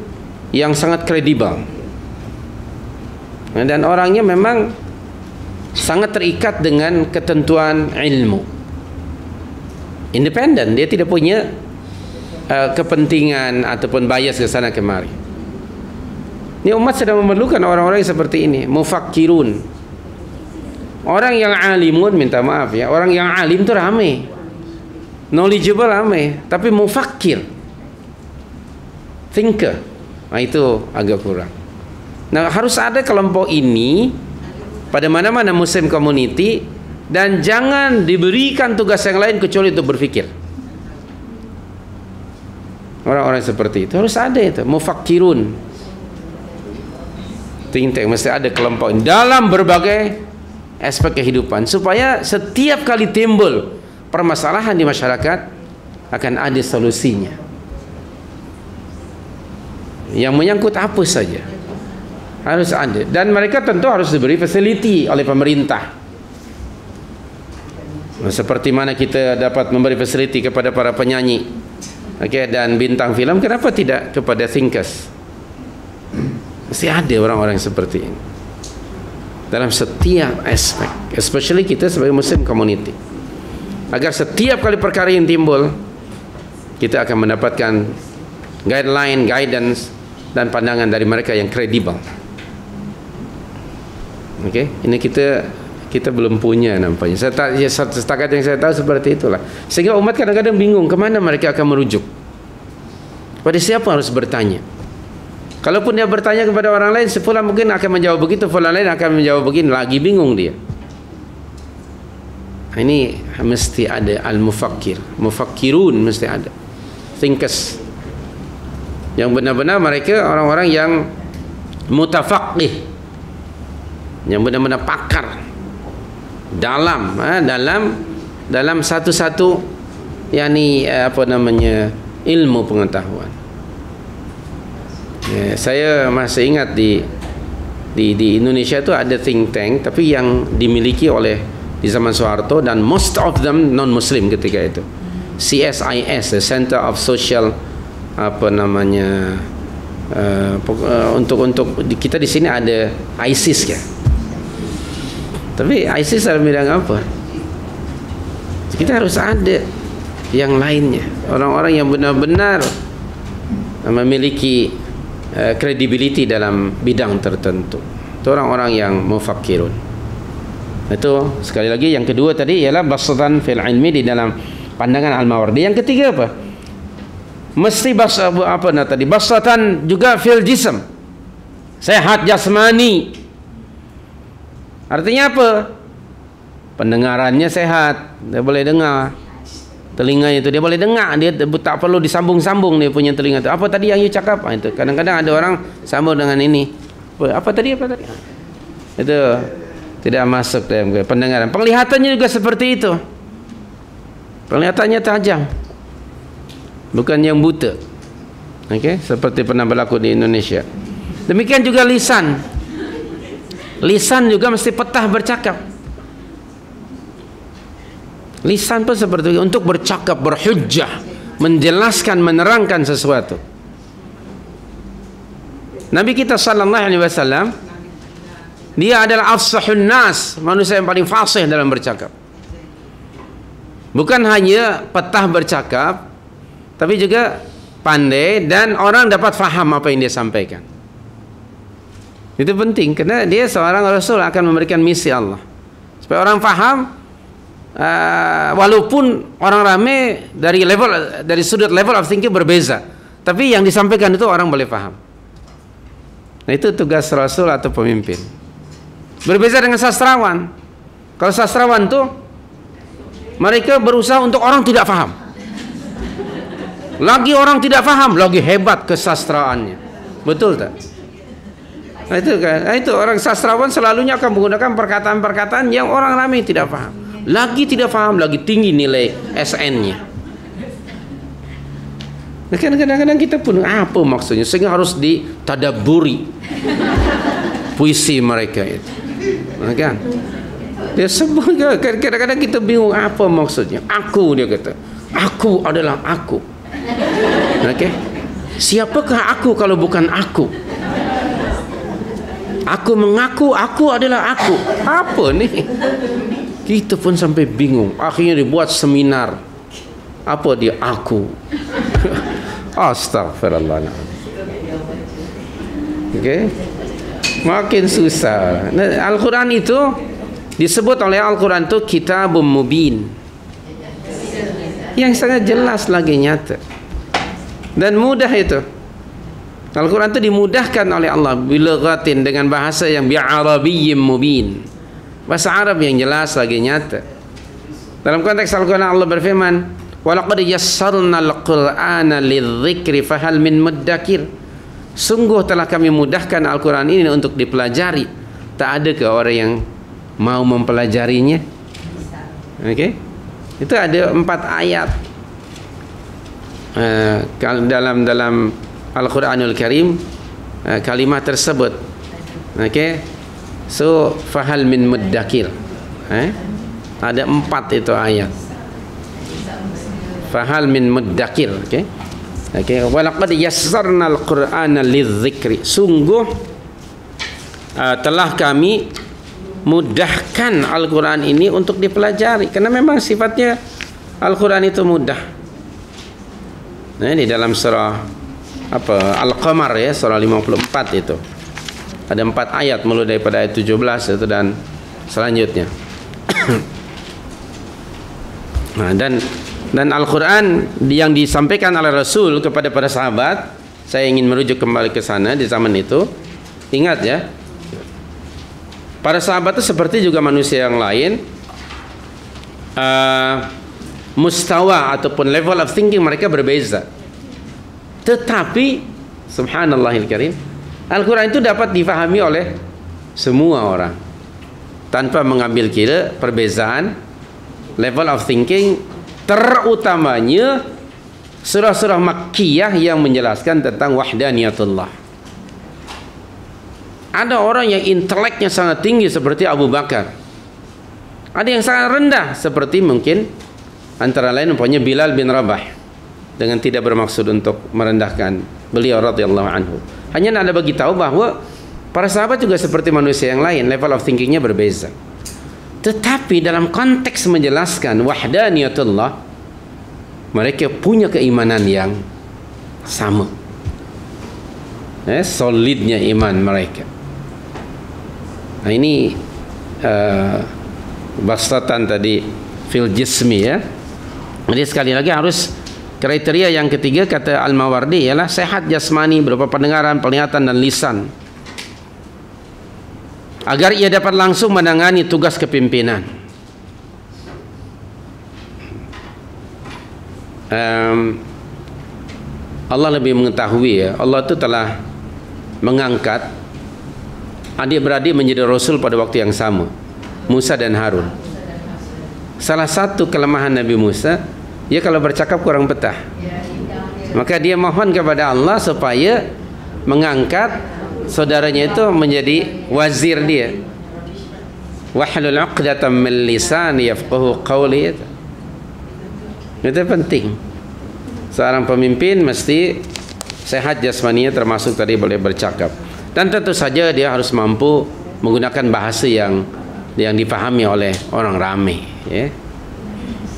yang sangat kredibel. Dan orangnya memang sangat terikat dengan ketentuan ilmu independen dia tidak punya uh, kepentingan ataupun bias ke sana kemari. Ini umat sedang memerlukan orang-orang seperti ini. Mufakkirun. Orang yang alimun minta maaf ya. Orang yang alim tu ramai. Knowledgeable ramai. Tapi mufakkir. Thinker. Nah, itu agak kurang. Nah harus ada kelompok ini pada mana-mana muslim community dan jangan diberikan tugas yang lain kecuali untuk berfikir. Orang-orang seperti itu. Harus ada itu. Mufakkirun. Think tank mesti ada kelompok dalam berbagai aspek kehidupan. Supaya setiap kali timbul permasalahan di masyarakat akan ada solusinya. Yang menyangkut apa saja. Harus ada. Dan mereka tentu harus diberi facility oleh pemerintah seperti mana kita dapat memberi facility kepada para penyanyi. Okay, dan bintang filem kenapa tidak kepada thinkers? Mesti ada orang-orang seperti ini. Dalam setiap aspek especially kita sebagai muslim community. Agar setiap kali perkara yang timbul kita akan mendapatkan guideline, guidance dan pandangan dari mereka yang kredibel. Okey, ini kita kita belum punya nampaknya. Saya tak ya, setakat yang saya tahu seperti itulah. Sehingga umat kadang-kadang bingung ke mana mereka akan merujuk? Pada siapa harus bertanya? Kalaupun dia bertanya kepada orang lain sefulan mungkin akan menjawab begitu fulan lain akan menjawab begini. Lagi bingung dia. Ini mesti ada al-mufakkir. Mufakkirun mesti ada. Thinkers. Yang benar-benar mereka orang-orang yang mutafaqih yang benar-benar pakar dalam ha, dalam dalam satu-satu yang ni eh, apa namanya ilmu pengetahuan. Ya, saya masih ingat di di di Indonesia tu ada think tank tapi yang dimiliki oleh di zaman Soeharto dan most of them non muslim ketika itu. CSIS the Center of Social apa namanya uh, untuk untuk kita di sini ada ISIS ya tapi ISIS dalam bidang apa? kita harus ada yang lainnya. Orang-orang yang benar-benar memiliki uh, credibility dalam bidang tertentu. Itu orang-orang yang mufakirun itu sekali lagi yang kedua tadi ialah basatan fil ilmi di dalam pandangan al-mawardi. Yang ketiga apa? Mesti bas apa nak tadi? Basatan juga fil jism. Sehat jasmani artinya apa? Pendengarannya sehat. Dia boleh dengar. Telinga itu dia boleh dengar. Dia tak perlu disambung-sambung dia punya telinga itu apa tadi yang you cakap? Ha, itu. Kadang-kadang ada orang sambung dengan ini. Apa, apa tadi apa tadi? Itu tidak masuk dalam pendengaran. Penglihatannya juga seperti itu. Penglihatannya tajam. Bukan yang buta. Okey? Seperti pernah berlaku di Indonesia. Demikian juga lisan lisan juga mesti petah bercakap Lisan pun seperti itu untuk bercakap berhujjah, menjelaskan, menerangkan sesuatu. Nabi kita wasallam dia adalah afsahun nas, manusia yang paling fasih dalam bercakap. Bukan hanya petah bercakap, tapi juga pandai dan orang dapat faham apa yang dia sampaikan. Itu penting kerana dia seorang rasul akan memberikan misi Allah. Supaya orang faham, uh, walaupun orang ramai dari level dari sudut level of thinking berbeza tapi yang disampaikan itu orang boleh faham. Nah itu tugas rasul atau pemimpin. Berbeza dengan sastrawan. Kalau sastrawan tu mereka berusaha untuk orang tidak faham. Lagi orang tidak faham lagi hebat kesastraannya. Betul tak Nah itu kan, nah itu orang sastrawan selalunya akan menggunakan perkataan-perkataan yang orang ramai tidak faham. Lagi tidak faham lagi tinggi nilai SN-nya kadang-kadang kita pun apa maksudnya? Sehingga harus ditadaburi puisi mereka itu. Kan? Dia sebut kadang-kadang kita bingung apa maksudnya? Aku dia kata. Aku adalah aku. Okey siapakah aku kalau bukan aku aku mengaku aku adalah aku. Apa ni? Kita pun sampai bingung. Akhirnya dibuat seminar. Apa dia aku? Astagfirullah okay? makin susah. Al-Quran itu disebut oleh Al-Quran itu kitabun mubin. Yang sangat jelas lagi nyata. Dan mudah itu Al-Quran itu dimudahkan oleh Allah bila dengan bahasa yang bi'arabiyyin mubin. Bahasa Arab yang jelas lagi nyata. Dalam konteks Al-Quran Allah berfirman walaqad yassarna al-Qur'ana lidzikri fahal min muddakir. Sungguh telah kami mudahkan Al-Quran ini untuk dipelajari. Tak ada ke orang yang mau mempelajarinya? Okey. Itu ada empat ayat. Uh, dalam dalam Al-Quranul Karim uh, kalimat tersebut. Okey. So fahal min muddakir eh? Ada empat itu ayat. Fahal min muddakir okay? Okay. Walaqad yassarna al-Qur'ana lidzikri. Sungguh uh, Telah kami Mudahkan Al-Quran ini Untuk dipelajari. Karena memang sifatnya Al-Quran itu mudah. Nah, ini dalam surah apa? Al-Qamar ya surah 54 itu. Ada empat ayat mulai daripada ayat 17 itu dan selanjutnya. Nah, dan dan Al-Quran yang disampaikan oleh Rasul kepada para sahabat saya ingin merujuk kembali ke sana di zaman itu. Ingat ya para sahabat itu seperti juga manusia yang lain. Uh, mustawa ataupun level of thinking mereka berbeza tetapi subhanallahil karim Al-Quran itu dapat difahami oleh semua orang. Tanpa mengambil kira perbezaan level of thinking terutamanya surah-surah makkiyah yang menjelaskan tentang wahdaniyatullah. Ada orang yang inteleknya sangat tinggi seperti Abu Bakar. Ada yang sangat rendah seperti mungkin antara lain umpamanya Bilal bin Rabah dengan tidak bermaksud untuk merendahkan beliau radhiyallahu anhu. Hanya nak bagi tahu bahawa para sahabat juga seperti manusia yang lain, level of thinkingnya berbeza. tetapi dalam konteks menjelaskan wahdaniyatullah mereka punya keimanan yang sama. Eh, solidnya iman mereka. Nah ini uh, bastatan tadi fil jismi ya. Jadi sekali lagi harus kriteria yang ketiga kata Al-Mawardi ialah sehat jasmani berupa pendengaran, penglihatan dan lisan. Agar ia dapat langsung menangani tugas kepimpinan. Um, Allah lebih mengetahui ya. Allah itu telah mengangkat adik-beradik menjadi rasul pada waktu yang sama. Musa dan Harun. Salah satu kelemahan Nabi Musa dia kalau bercakap kurang betah. Maka dia mohon kepada Allah supaya mengangkat saudaranya itu menjadi wazir dia. Wahlul 'uqdatam min lisani yafqahu qawli. Itu penting. Seorang pemimpin mesti sehat jasmaninya termasuk tadi boleh bercakap. Dan tentu saja dia harus mampu menggunakan bahasa yang yang dipahami oleh orang ramai ya.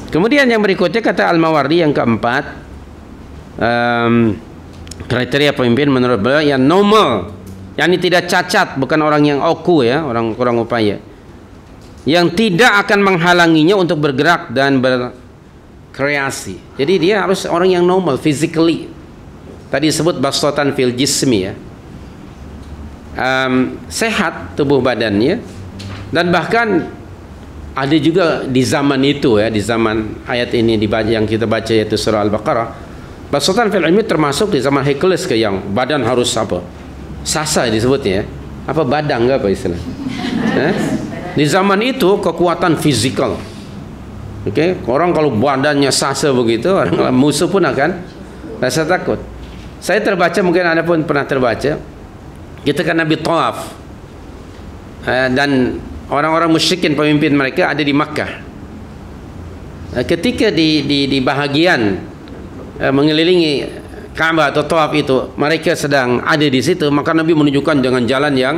Kemudian yang berikutnya kata Al-Mawardi yang keempat um, kriteria pemimpin menurut beliau yang normal yang tidak cacat bukan orang yang oku ya orang kurang upaya. Yang tidak akan menghalanginya untuk bergerak dan berkreasi. Jadi dia harus orang yang normal physically. Tadi sebut bastotan fil jismi ya. Um, sehat tubuh badannya dan bahkan ada juga di zaman itu ya di zaman ayat ini dibaca yang kita baca yaitu surah al-baqarah bastotan fil ilmi termasuk di zaman Hercules ke yang badan harus apa sasa disebutnya ya. apa badang ke apa istilah eh? di zaman itu kekuatan fizikal oke okay? orang kalau badannya sasa begitu orang musuh pun akan rasa takut saya terbaca mungkin anda pun pernah terbaca kita kan Nabi Tawaf eh, dan orang-orang musyrikin pemimpin mereka ada di Makkah. Ketika di, di, di bahagian eh, mengelilingi Ka'bah atau tawaf itu mereka sedang ada di situ maka Nabi menunjukkan dengan jalan yang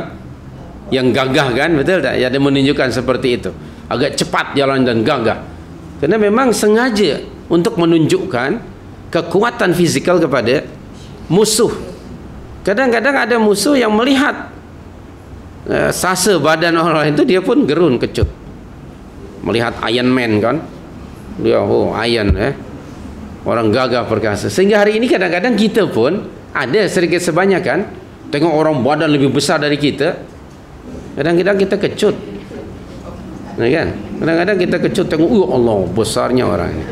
yang gagah kan? Betul tak? Ya dia menunjukkan seperti itu. Agak cepat jalan dan gagah. Karena memang sengaja untuk menunjukkan kekuatan fizikal kepada musuh. Kadang-kadang ada musuh yang melihat uh, sasa badan orang itu dia pun gerun kecut. Melihat Iron Man kan? Dia oh Iron eh? Orang gagah perkasa. Sehingga hari ini kadang-kadang kita pun ada sedikit sebanyak kan tengok orang badan lebih besar dari kita kadang-kadang kita kecut. Ya kan? Kadang-kadang kita kecut tengok oh Allah besarnya orang ini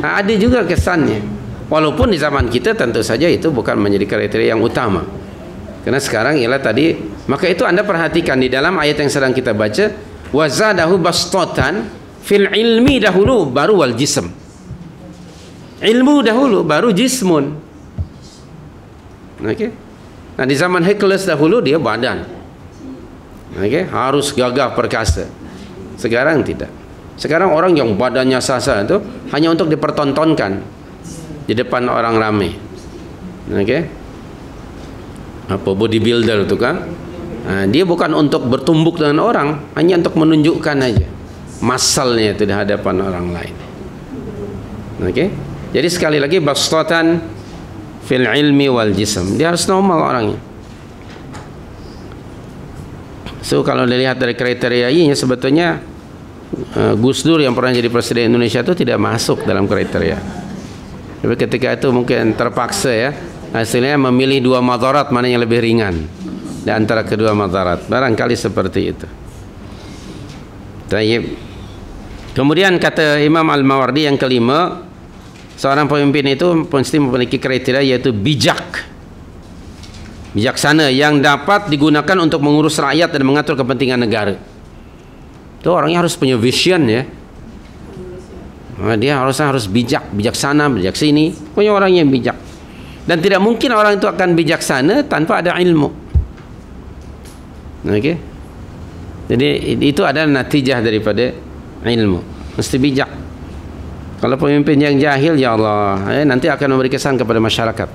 nah, ada juga kesannya. Walaupun di zaman kita tentu saja itu bukan menjadi kriteria yang utama. Karena sekarang ialah tadi maka itu anda perhatikan di dalam ayat yang sedang kita baca wazadahu bastatan fil ilmi dahulu baru wal jism. Ilmu dahulu baru jismun. Okey. Nah di zaman Hercules dahulu dia badan. Okey harus gagah perkasa. Sekarang tidak. Sekarang orang yang badannya sasa itu hanya untuk dipertontonkan di depan orang ramai. Okey. Apa bodybuilder itu kan nah, dia bukan untuk bertumbuk dengan orang hanya untuk menunjukkan aja masalnya itu di hadapan orang lain okey jadi sekali lagi bastatan fil ilmi wal jism. Dia harus normal orangnya. So kalau dilihat dari kriteria ini sebetulnya uh, Gus Dur yang pernah jadi presiden Indonesia itu tidak masuk dalam kriteria. Tapi ketika itu mungkin terpaksa ya hasilnya memilih dua madarat mana yang lebih ringan di antara kedua madarat. Barangkali seperti itu. Tayyib. Kemudian kata Imam Al-Mawardi yang kelima seorang pemimpin itu mesti memiliki kriteria yaitu bijak bijaksana yang dapat digunakan untuk mengurus rakyat dan mengatur kepentingan negara itu orangnya harus punya vision ya dia harusnya harus bijak bijaksana bijak sini punya orang yang bijak dan tidak mungkin orang itu akan bijaksana tanpa ada ilmu oke okay? jadi itu adalah natijah daripada ilmu mesti bijak kalau pemimpin yang jahil ya Allah eh, nanti akan memberi kesan kepada masyarakat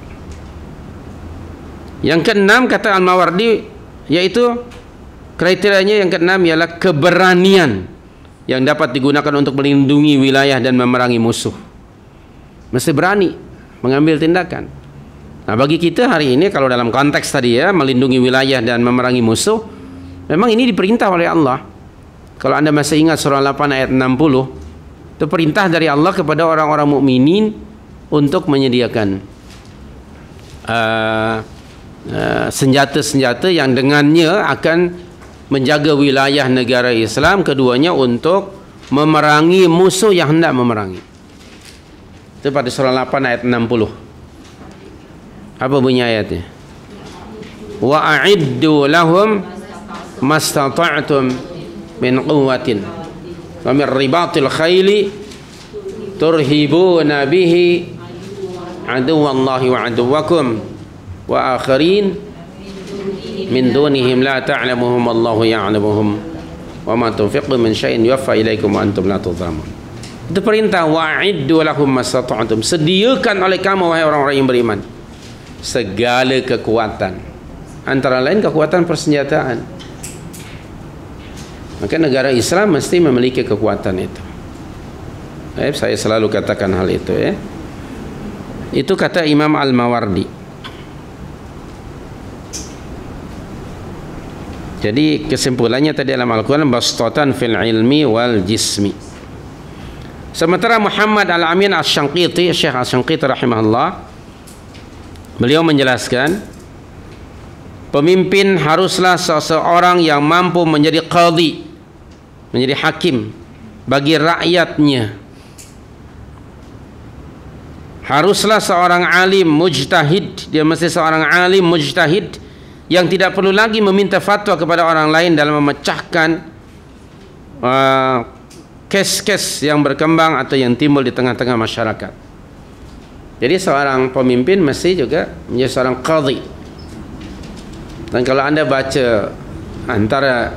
yang keenam kata Al-Mawardi yaitu kriterianya yang keenam ialah keberanian yang dapat digunakan untuk melindungi wilayah dan memerangi musuh. Mesti berani mengambil tindakan. Nah, bagi kita hari ini kalau dalam konteks tadi ya melindungi wilayah dan memerangi musuh, memang ini diperintah oleh Allah. Kalau Anda masih ingat surah 8 ayat 60, itu perintah dari Allah kepada orang-orang mukminin untuk menyediakan uh, uh, senjata-senjata yang dengannya akan menjaga wilayah negara Islam keduanya untuk memerangi musuh yang hendak memerangi. Itu pada surah 8 ayat 60 apa bunyi ayatnya? Wa a'iddu lahum mastata'tum min quwwatin wa min ribatil khayli turhibuna bihi aduwallahi wa aduwakum wa akharin min dunihim la ta'lamuhum Allahu ya'lamuhum wa ma tunfiqu min syai'in yuwaffa ilaikum wa antum la tudzamun itu perintah wa'iddu lahum masata'tum sediakan oleh kamu wahai orang-orang yang beriman segala kekuatan. Antara lain kekuatan persenjataan maka negara Islam mesti memiliki kekuatan itu. Eh, saya selalu katakan hal itu ya itu kata Imam Al-Mawardi. Jadi kesimpulannya tadi dalam Al-Quran bastatan fil ilmi wal jismi. Sementara Muhammad Al-Amin Al-Shanqiti, Syekh Al-Shanqiti rahimahullah, beliau menjelaskan pemimpin haruslah seseorang yang mampu menjadi qadhi, menjadi hakim bagi rakyatnya. Haruslah seorang alim mujtahid, dia mesti seorang alim mujtahid yang tidak perlu lagi meminta fatwa kepada orang lain dalam memecahkan uh, kes-kes yang berkembang atau yang timbul di tengah-tengah masyarakat. Jadi seorang pemimpin mesti juga menjadi seorang qadhi. Dan kalau anda baca antara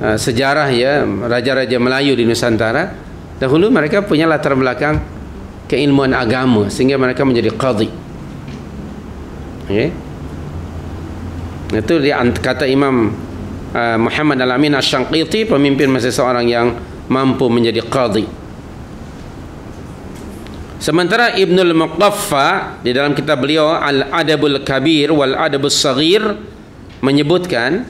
uh, sejarah ya raja-raja Melayu di Nusantara, dahulu mereka punya latar belakang keilmuan agama sehingga mereka menjadi qadhi. Okay itu dia kata Imam uh, Muhammad Al-Amin Asy-Syanqiti pemimpin masih seorang yang mampu menjadi qadhi. Sementara Ibnul Muqaffa di dalam kitab beliau Al-Adabul Kabir wal Adabus Saghir menyebutkan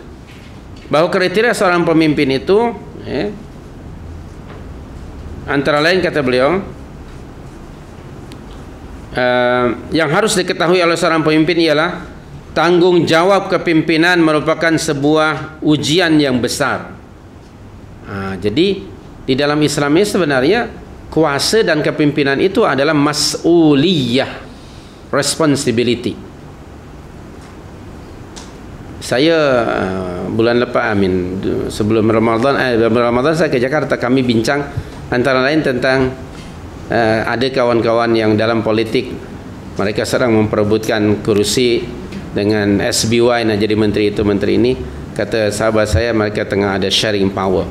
bahawa kriteria seorang pemimpin itu eh, antara lain kata beliau uh, yang harus diketahui oleh seorang pemimpin ialah tanggungjawab kepimpinan merupakan sebuah ujian yang besar. Ha, jadi di dalam Islam ini sebenarnya kuasa dan kepimpinan itu adalah mas'uliyah, responsibility. Saya uh, bulan lepas amin sebelum Ramadan eh Ramadan saya ke Jakarta kami bincang antara lain tentang uh, ada kawan-kawan yang dalam politik mereka sedang memperebutkan kursi dengan SBY nak jadi menteri itu menteri ini. Kata sahabat saya mereka tengah ada sharing power.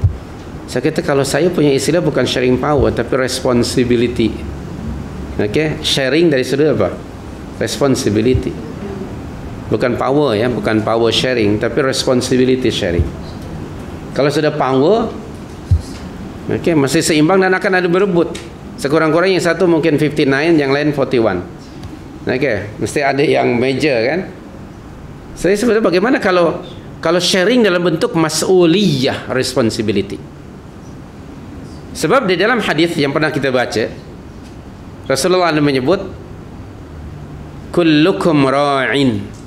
Saya kata kalau saya punya istilah bukan sharing power tapi responsibility. Okay? sharing dari sudut apa? Responsibility bukan power ya bukan power sharing tapi responsibility sharing. Kalau sudah power okay, masih seimbang dan akan ada berebut. Sekurang-kurangnya satu mungkin 59 yang lain 41 okay, mesti ada yang major kan? Saya sebenarnya bagaimana kalau kalau sharing dalam bentuk mas'uliyah responsibility. Sebab di dalam hadis yang pernah kita baca Rasulullah menyebut kullukum ra'in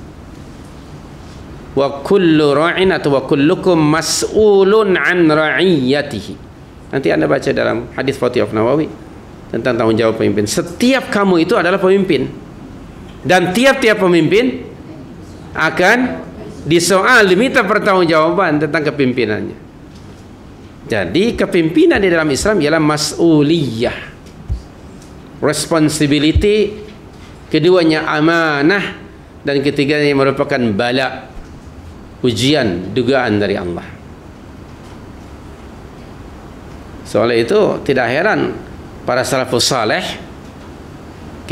wa kullu ra'in atau wa kullukum mas'ulun an ra'iyatihi. Nanti Anda baca dalam hadis Fatih of Nawawi tentang tanggungjawab pemimpin. Setiap kamu itu adalah pemimpin. Dan tiap-tiap pemimpin akan disoal diminta pertanggungjawaban tentang kepimpinannya. Jadi kepimpinan di dalam Islam ialah mas'uliyah. Responsibility keduanya amanah dan ketiganya merupakan bala ujian dugaan dari Allah. Soal itu tidak heran para salafus saleh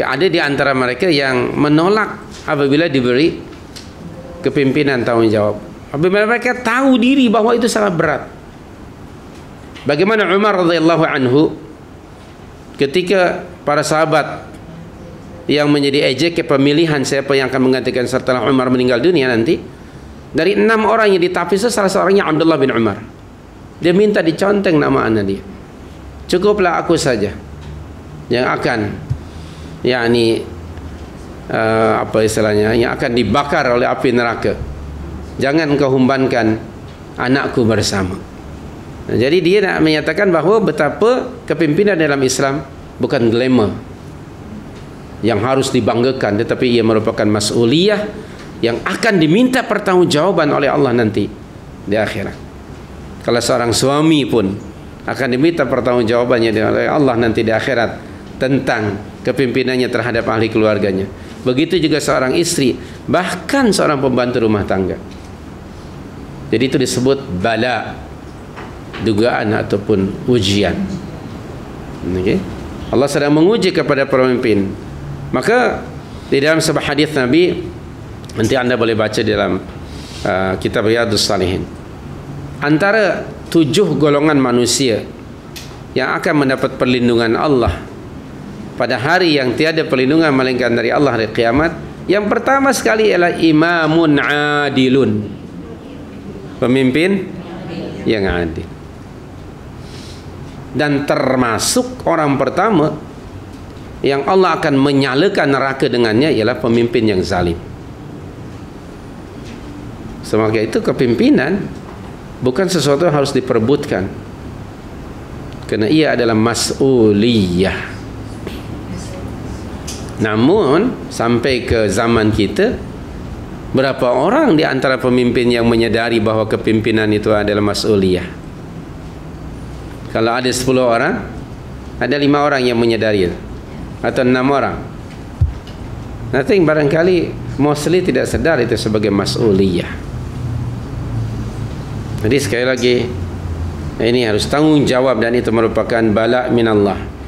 ada di antara mereka yang menolak apabila diberi kepimpinan tanggungjawab apabila mereka tahu diri bahawa itu sangat berat Bagaimana Umar radhiyallahu anhu ketika para sahabat yang menjadi ejek pemilihan siapa yang akan menggantikan setelah Umar meninggal dunia nanti dari enam orang yang ditapis salah seorangnya Abdullah bin Umar. Dia minta diconteng nama anak dia. Cukuplah aku saja yang akan yakni uh, apa istilahnya yang akan dibakar oleh api neraka. Jangan kau humbankan anakku bersama. Jadi dia nak menyatakan bahawa betapa kepimpinan dalam Islam bukan glamour yang harus dibanggakan tetapi ia merupakan mas'uliyah yang akan diminta pertanggungjawaban oleh Allah nanti di akhirat. Kalau seorang suami pun akan diminta pertanggungjawabannya oleh Allah nanti di akhirat tentang kepimpinannya terhadap ahli keluarganya. Begitu juga seorang istri, bahkan seorang pembantu rumah tangga. Jadi itu disebut bala dugaan ataupun ujian. Okay. Allah sedang menguji kepada pemimpin Maka di dalam sebuah hadis Nabi nanti anda boleh baca di dalam uh, kitab Riyadhus Salihin. Antara tujuh golongan manusia yang akan mendapat perlindungan Allah pada hari yang tiada perlindungan melainkan dari Allah hari kiamat. Yang pertama sekali ialah imamun adilun. Pemimpin yang adil. Dan termasuk orang pertama yang Allah akan menyalakan neraka dengannya ialah pemimpin yang zalim. Semoga itu kepimpinan bukan sesuatu yang harus diperebutkan. Kerana ia adalah mas'uliyah. Namun sampai ke zaman kita berapa orang di antara pemimpin yang menyadari bahawa kepimpinan itu adalah mas'uliyah? Kalau ada 10 orang, ada 5 orang yang menyadari itu atau enam orang Nothing barangkali mostly tidak sedar itu sebagai mas'uliyah jadi sekali lagi ini harus tanggungjawab dan itu merupakan bala minallah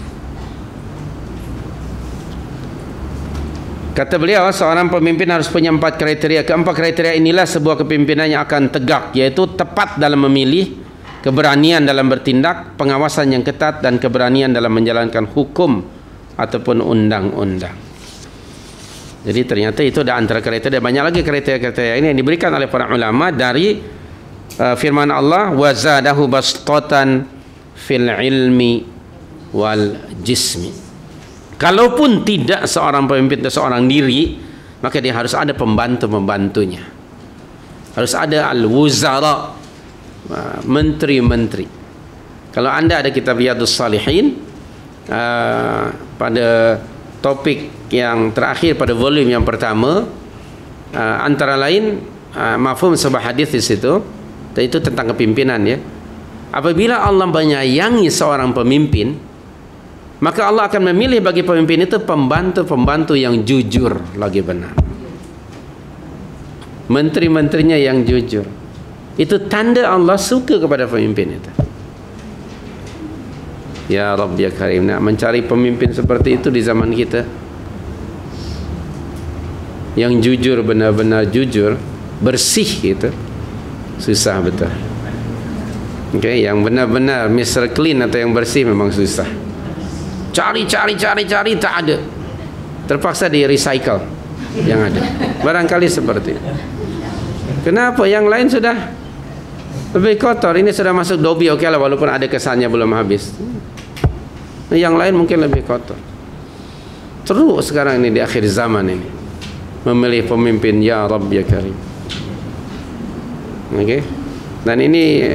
Kata beliau seorang pemimpin harus punya empat kriteria. Keempat kriteria inilah sebuah kepimpinan yang akan tegak yaitu tepat dalam memilih, keberanian dalam bertindak, pengawasan yang ketat dan keberanian dalam menjalankan hukum ataupun undang-undang. Jadi ternyata itu ada antara kriteria banyak lagi kriteria-kriteria ini yang diberikan oleh para ulama dari uh, firman Allah wa zadahu bastatan fil ilmi wal jismi. Kalaupun tidak seorang pemimpin atau seorang diri, maka dia harus ada pembantu-pembantunya. Harus ada al-wuzara, uh, menteri-menteri. Kalau anda ada kitab Riyadhus Salihin, uh, pada topik yang terakhir pada volume yang pertama uh, antara lain uh, mafhum sebuah hadis di situ itu tentang kepimpinan ya. Apabila Allah menyayangi seorang pemimpin maka Allah akan memilih bagi pemimpin itu pembantu-pembantu yang jujur lagi benar. Menteri-menterinya yang jujur. Itu tanda Allah suka kepada pemimpin itu. Ya Rabb ya Karim nak mencari pemimpin seperti itu di zaman kita yang jujur benar-benar jujur bersih gitu susah betul. Okay, yang benar-benar Mr. Clean atau yang bersih memang susah. Cari cari cari cari tak ada. Terpaksa di recycle yang ada. Barangkali seperti itu. Kenapa? Yang lain sudah lebih kotor. Ini sudah masuk dobi okey lah walaupun ada kesannya belum habis. Yang lain mungkin lebih kotor. Teruk sekarang ini di akhir zaman ini. Memilih pemimpin ya Rabb ya Karim okay? dan ini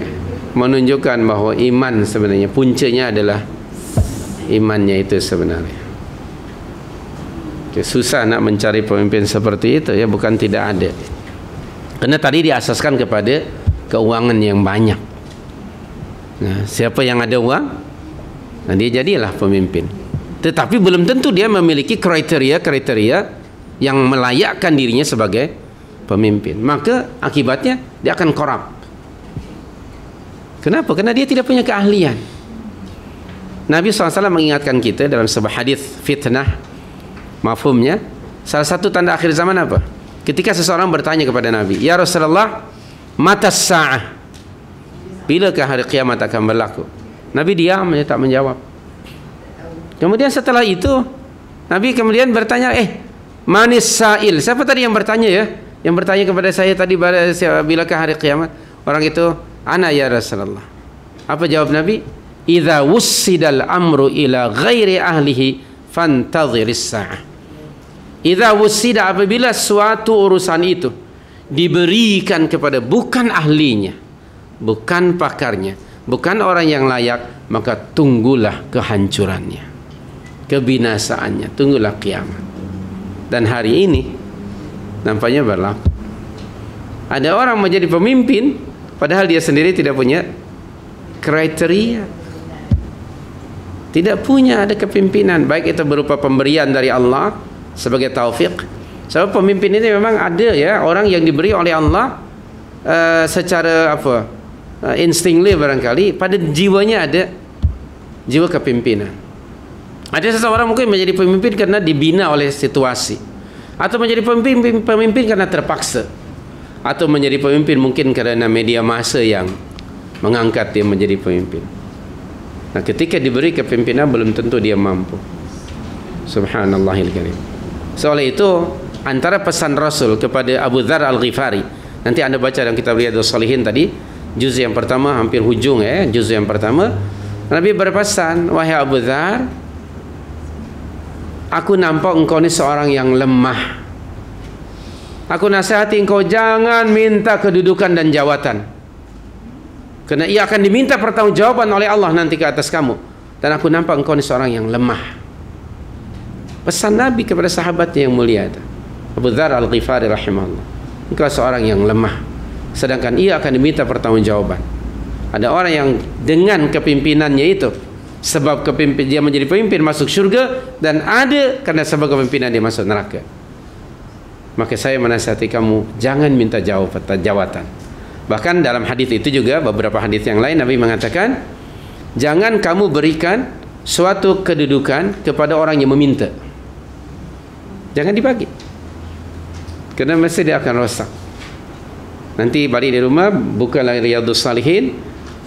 menunjukkan bahawa iman sebenarnya puncanya adalah imannya itu sebenarnya okay, susah nak mencari pemimpin seperti itu ya bukan tidak ada kerana tadi diasaskan kepada keuangan yang banyak nah, siapa yang ada uang Nah, dia jadilah pemimpin. Tetapi belum tentu dia memiliki kriteria-kriteria yang melayakkan dirinya sebagai pemimpin. Maka akibatnya dia akan korup. Kenapa? Karena dia tidak punya keahlian. Nabi SAW mengingatkan kita dalam sebuah hadis fitnah mafhumnya salah satu tanda akhir zaman apa? Ketika seseorang bertanya kepada Nabi, "Ya Rasulullah, mata sa'ah?" Bilakah hari kiamat akan berlaku? Nabi diam dia tak menjawab. Kemudian setelah itu Nabi kemudian bertanya, "Eh, manis sa'il?" Siapa tadi yang bertanya ya? Yang bertanya kepada saya tadi bilakah hari kiamat? Orang itu, "Ana ya Rasulullah." Apa jawab Nabi? "Idza wussidal amru ila ghairi ahlihi fantadhiris sa'ah." Idza wussida apabila suatu urusan itu diberikan kepada bukan ahlinya, bukan pakarnya, bukan orang yang layak, maka tunggulah kehancurannya, kebinasaannya, tunggulah kiamat. Dan hari ini nampaknya berlaku. Ada orang menjadi pemimpin padahal dia sendiri tidak punya kriteria. Tidak punya ada kepimpinan baik itu berupa pemberian dari Allah sebagai taufik. Sebab pemimpin ini memang ada ya orang yang diberi oleh Allah uh, secara apa? Uh, instingly barangkali pada jiwanya ada jiwa kepimpinan. Ada seseorang mungkin menjadi pemimpin karena dibina oleh situasi atau menjadi pemimpin pemimpin karena terpaksa atau menjadi pemimpin mungkin karena media massa yang mengangkat dia menjadi pemimpin. Nah, ketika diberi kepimpinan belum tentu dia mampu. Subhanallahil karim. Soalnya itu antara pesan Rasul kepada Abu Dhar Al-Ghifari. Nanti Anda baca dalam kitab Riyadhus Shalihin tadi, juz yang pertama hampir hujung ya, juz yang pertama. Nabi berpesan, "Wahai Abu Dhar, aku nampak engkau ni seorang yang lemah. Aku nasihati engkau jangan minta kedudukan dan jawatan. Kerana ia akan diminta pertanggungjawaban oleh Allah nanti ke atas kamu. Dan aku nampak engkau ni seorang yang lemah." pesan Nabi kepada sahabatnya yang mulia itu. Abu Dhar Al-Ghifari rahimahullah. Engkau seorang yang lemah. Sedangkan ia akan diminta pertanggungjawaban. Ada orang yang dengan kepimpinannya itu sebab kepimpin dia menjadi pemimpin masuk syurga dan ada karena sebab kepimpinan dia masuk neraka. Maka saya menasihati kamu jangan minta jawab jawatan. Bahkan dalam hadis itu juga beberapa hadis yang lain Nabi mengatakan jangan kamu berikan suatu kedudukan kepada orang yang meminta. Jangan dibagi. Kerana mesti dia akan rosak. Nanti balik di rumah bukanlah Riyadhus Salihin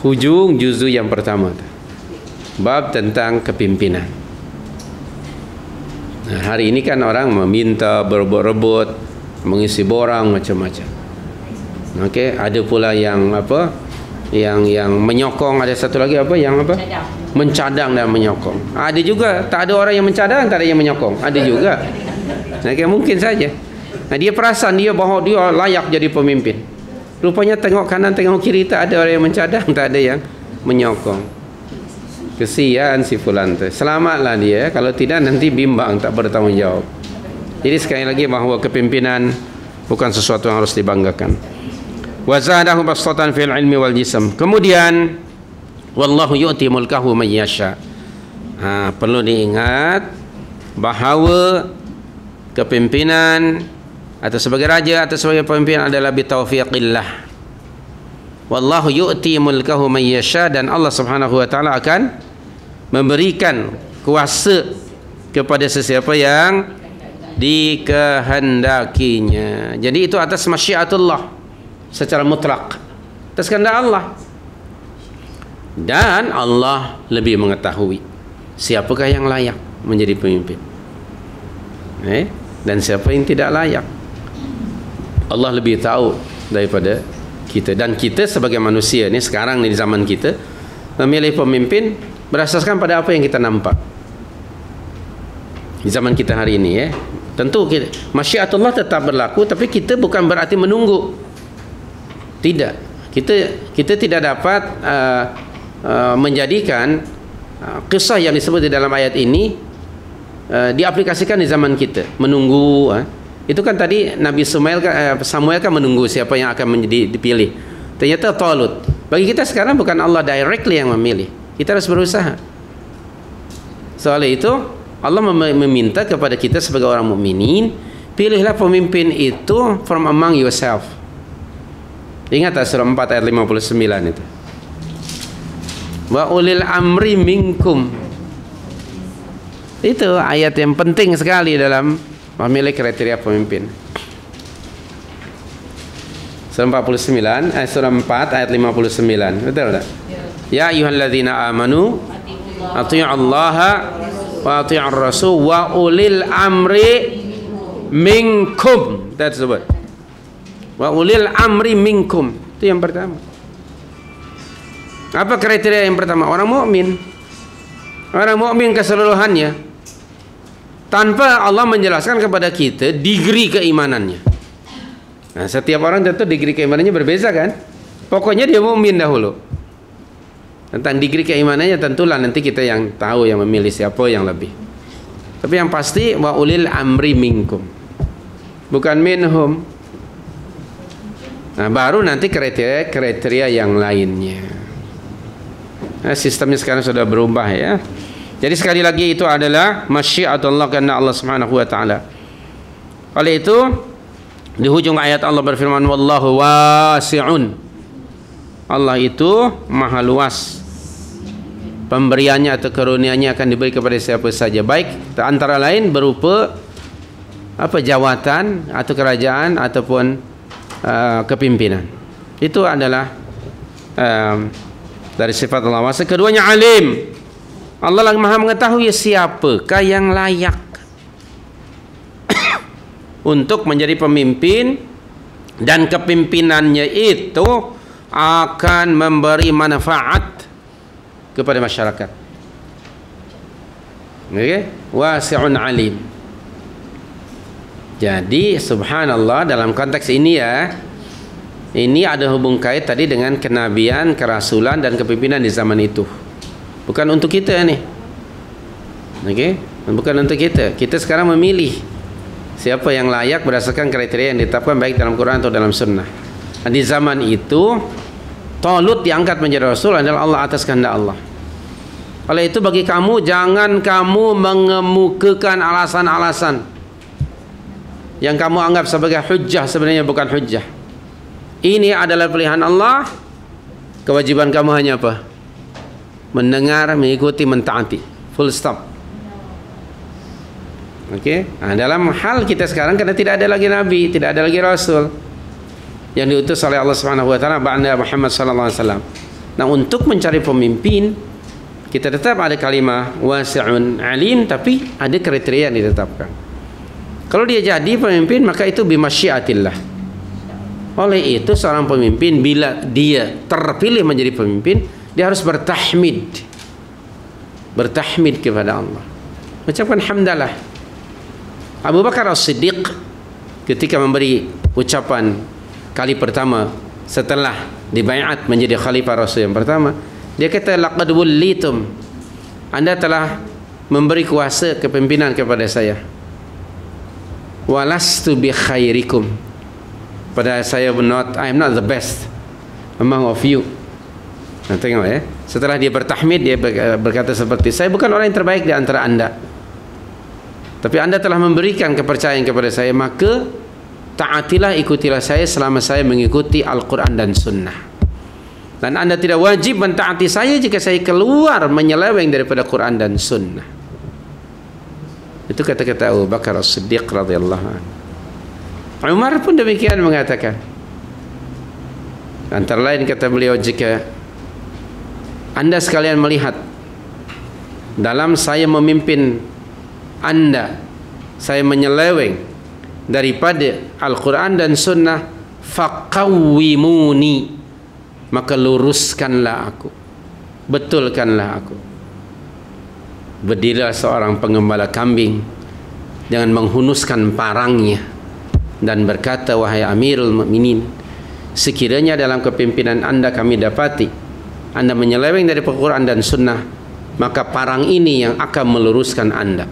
hujung juzu yang pertama bab tentang kepimpinan. Nah, hari ini kan orang meminta berebut-rebut mengisi borang macam-macam. Okey, ada pula yang apa? Yang yang menyokong ada satu lagi apa? Yang apa? Mencadang dan menyokong. Ada juga tak ada orang yang mencadang, tak ada yang menyokong. Ada juga. Nah, mungkin saja. Nah, dia perasan dia bahawa dia layak jadi pemimpin. Rupanya tengok kanan tengok kiri tak ada orang yang mencadang, tak ada yang menyokong. Kesian si fulan tu. Selamatlah dia kalau tidak nanti bimbang tak bertanggungjawab. Jadi sekali lagi bahawa kepimpinan bukan sesuatu yang harus dibanggakan. Wa zadahu bastatan fil ilmi wal jism. Kemudian wallahu yu'ti mulkahu may yasha. Ha, perlu diingat bahawa kepimpinan atau sebagai raja atau sebagai pemimpin adalah bitaufiqillah wallahu yu'ti mulkahu man yasha dan Allah Subhanahu wa taala akan memberikan kuasa kepada sesiapa yang dikehendakinya. Jadi itu atas masyiatullah secara mutlak. Atas kehendak Allah. Dan Allah lebih mengetahui siapakah yang layak menjadi pemimpin. Eh? Dan siapa yang tidak layak? Allah lebih tahu daripada kita. Dan kita sebagai manusia ni sekarang ni di zaman kita memilih pemimpin berdasarkan pada apa yang kita nampak. Di zaman kita hari ini ya tentu kita, masyiatullah tetap berlaku tapi kita bukan berarti menunggu. Tidak. Kita kita tidak dapat uh, uh, menjadikan uh, kisah yang disebut di dalam ayat ini Eh, diaplikasikan di zaman kita. Menunggu uh. itu kan tadi Nabi Samuel kan, uh, Samuel kan menunggu siapa yang akan menjadi dipilih. Ternyata Talut. Bagi kita sekarang bukan Allah directly yang memilih kita harus berusaha soal itu Allah meminta kepada kita sebagai orang mukminin pilihlah pemimpin itu from among yourself ingat surah 4 ayat 59 itu wa ulil amri minkum itu ayat yang penting sekali dalam memilih kriteria pemimpin. Surah 49 ayat surah 4 ayat 59. Betul tak? Ya. ayyuhalladzina amanu atii'u Allah wa atii'ur rasul wa ulil amri minkum. That's the word. Wa ulil amri minkum. Itu yang pertama. Apa kriteria yang pertama? Orang mukmin. Orang mukmin keseluruhannya. Tanpa Allah menjelaskan kepada kita degree keimanannya. Nah, setiap orang tentu degree keimanannya berbeza kan? Pokoknya dia mukmin dahulu tentang degree keimanannya tentulah nanti kita yang tahu yang memilih siapa yang lebih. Tapi yang pasti wa ulil amri minkum. Bukan minhum. Nah baru nanti kriteria kriteria yang lainnya. Nah, sistemnya sekarang sudah berubah ya. Jadi sekali lagi itu adalah masyiatullah karena Allah Subhanahu wa taala. Oleh itu di hujung ayat Allah berfirman wallahu wasi'un. Allah itu maha luas pemberiannya atau karuniaannya akan diberi kepada siapa saja. Baik antara lain berupa apa jawatan atau kerajaan ataupun uh, kepimpinan. Itu adalah um, dari sifat Allah. Masa keduanya alim. Allah lah maha mengetahui siapakah yang layak untuk menjadi pemimpin dan kepimpinannya itu akan memberi manfaat kepada masyarakat. Okey, wasi'un alim. Jadi subhanallah dalam konteks ini ya ini ada hubung kait tadi dengan kenabian, kerasulan dan kepimpinan di zaman itu. Bukan untuk kita ni. Okey, bukan untuk kita. Kita sekarang memilih siapa yang layak berdasarkan kriteria yang ditetapkan baik dalam Quran atau dalam sunnah. Di zaman itu Talut diangkat menjadi rasul adalah Allah atas kehendak Allah. Oleh itu bagi kamu jangan kamu mengemukakan alasan-alasan yang kamu anggap sebagai hujjah sebenarnya bukan hujjah. Ini adalah pilihan Allah. Kewajiban kamu hanya apa? Mendengar, mengikuti, mentaati. Full stop. Okey. Nah, dalam hal kita sekarang karena tidak ada lagi nabi, tidak ada lagi rasul yang diutus oleh Allah Subhanahu wa taala ba'da Muhammad sallallahu alaihi wasallam. Nah, untuk mencari pemimpin kita tetap ada kalimah wasi'un alim tapi ada kriteria yang ditetapkan. Kalau dia jadi pemimpin maka itu bimasyiatillah. Oleh itu seorang pemimpin bila dia terpilih menjadi pemimpin dia harus bertahmid. Bertahmid kepada Allah. Ucapkan hamdalah. Abu Bakar As-Siddiq ketika memberi ucapan kali pertama setelah dibaiat menjadi khalifah Rasul yang pertama dia kata laqad wullitum anda telah memberi kuasa kepimpinan kepada saya. Walastu bi khairikum. Pada saya not I am not the best among of you. Nah, tengok ya setelah dia bertahmid dia berkata seperti saya bukan orang yang terbaik di antara anda. Tapi anda telah memberikan kepercayaan kepada saya maka taatilah ikutilah saya selama saya mengikuti Al-Quran dan Sunnah. Dan anda tidak wajib mentaati saya jika saya keluar menyeleweng daripada Quran dan Sunnah. Itu kata-kata Abu Bakar As-Siddiq radhiyallahu anhu. Umar pun demikian mengatakan. Antara lain kata beliau jika anda sekalian melihat dalam saya memimpin anda saya menyeleweng daripada Al-Quran dan Sunnah faqawwimuni. Maka luruskanlah aku. Betulkanlah aku. Berdirilah seorang pengembala kambing jangan menghunuskan parangnya dan berkata wahai Amirul Mukminin sekiranya dalam kepimpinan anda kami dapati anda menyeleweng dari Al-Quran dan Sunnah maka parang ini yang akan meluruskan anda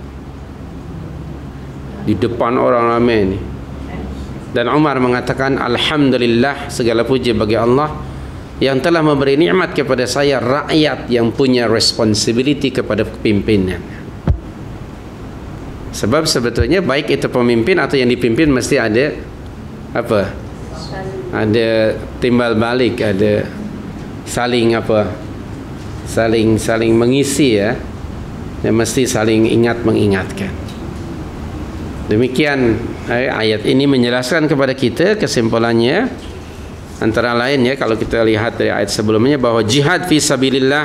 di depan orang ramai ni. Dan Umar mengatakan Alhamdulillah segala puji bagi Allah yang telah memberi nikmat kepada saya rakyat yang punya responsibility kepada pemimpinnya. Sebab sebetulnya baik itu pemimpin atau yang dipimpin mesti ada apa? Ada timbal balik ada saling apa? Saling saling mengisi ya. Dan mesti saling ingat mengingatkan Demikian eh, ayat ini menjelaskan kepada kita kesimpulannya. Antara lain ya kalau kita lihat dari ayat sebelumnya bahwa jihad fi sabilillah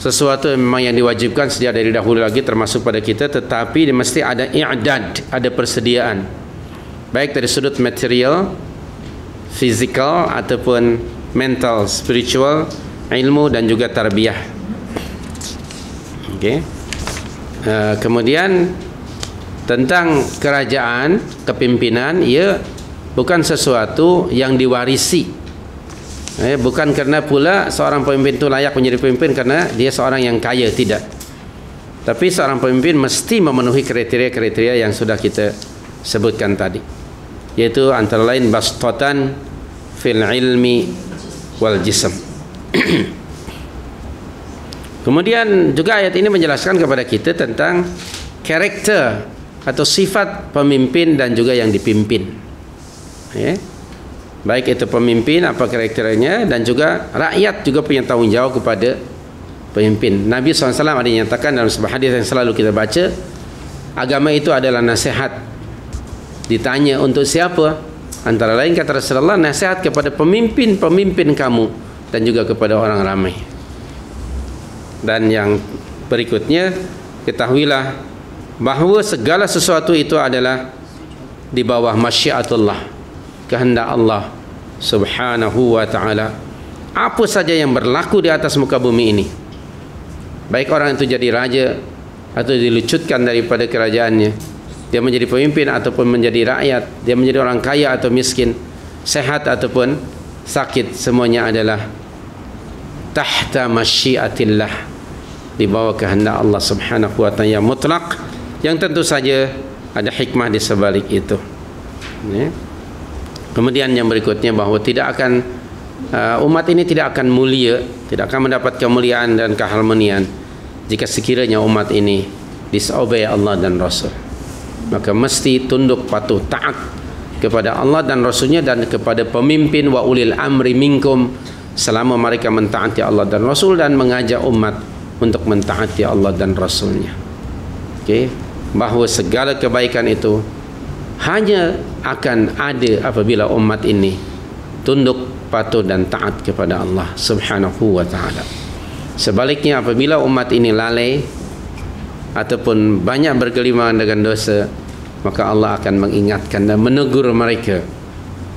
sesuatu yang memang yang diwajibkan sejak dari dahulu lagi termasuk pada kita tetapi mesti ada i'dad ada persediaan. Baik dari sudut material fizikal ataupun mental spiritual ilmu dan juga tarbiyah. Okey. Uh, kemudian tentang kerajaan kepimpinan ia bukan sesuatu yang diwarisi. Eh, bukan kerana pula seorang pemimpin itu layak menjadi pemimpin kerana dia seorang yang kaya tidak. Tapi seorang pemimpin mesti memenuhi kriteria-kriteria yang sudah kita sebutkan tadi. Yaitu antara lain bastatan fil ilmi wal jism. Kemudian juga ayat ini menjelaskan kepada kita tentang karakter atau sifat pemimpin dan juga yang dipimpin. Ya. Baik itu pemimpin apa karakternya dan juga rakyat juga punya tanggungjawab kepada pemimpin. Nabi SAW ada nyatakan dalam sebuah hadis yang selalu kita baca agama itu adalah nasihat. Ditanya untuk siapa? Antara lain kata Rasulullah nasihat kepada pemimpin-pemimpin kamu dan juga kepada orang ramai. Dan yang berikutnya ketahuilah bahawa segala sesuatu itu adalah di bawah masyiatullah kehendak Allah subhanahu wa ta'ala. Apa saja yang berlaku di atas muka bumi ini baik orang itu jadi raja atau dilucutkan daripada kerajaannya dia menjadi pemimpin ataupun menjadi rakyat dia menjadi orang kaya atau miskin sehat ataupun sakit semuanya adalah tahta masyiatillah di bawah kehendak Allah subhanahu wa ta'ala yang mutlak yang tentu saja ada hikmah di sebalik itu ya. kemudian yang berikutnya bahawa tidak akan uh, umat ini tidak akan mulia tidak akan mendapat kemuliaan dan keharmonian jika sekiranya umat ini disobey Allah dan Rasul maka mesti tunduk patuh taat kepada Allah dan Rasulnya dan kepada pemimpin wa ulil amri minkum selama mereka mentaati Allah dan Rasul dan mengajak umat untuk mentaati Allah dan Rasulnya. Okey bahawa segala kebaikan itu hanya akan ada apabila umat ini tunduk patuh dan taat kepada Allah Subhanahu wa taala. Sebaliknya apabila umat ini lalai ataupun banyak bergelimang dengan dosa, maka Allah akan mengingatkan dan menegur mereka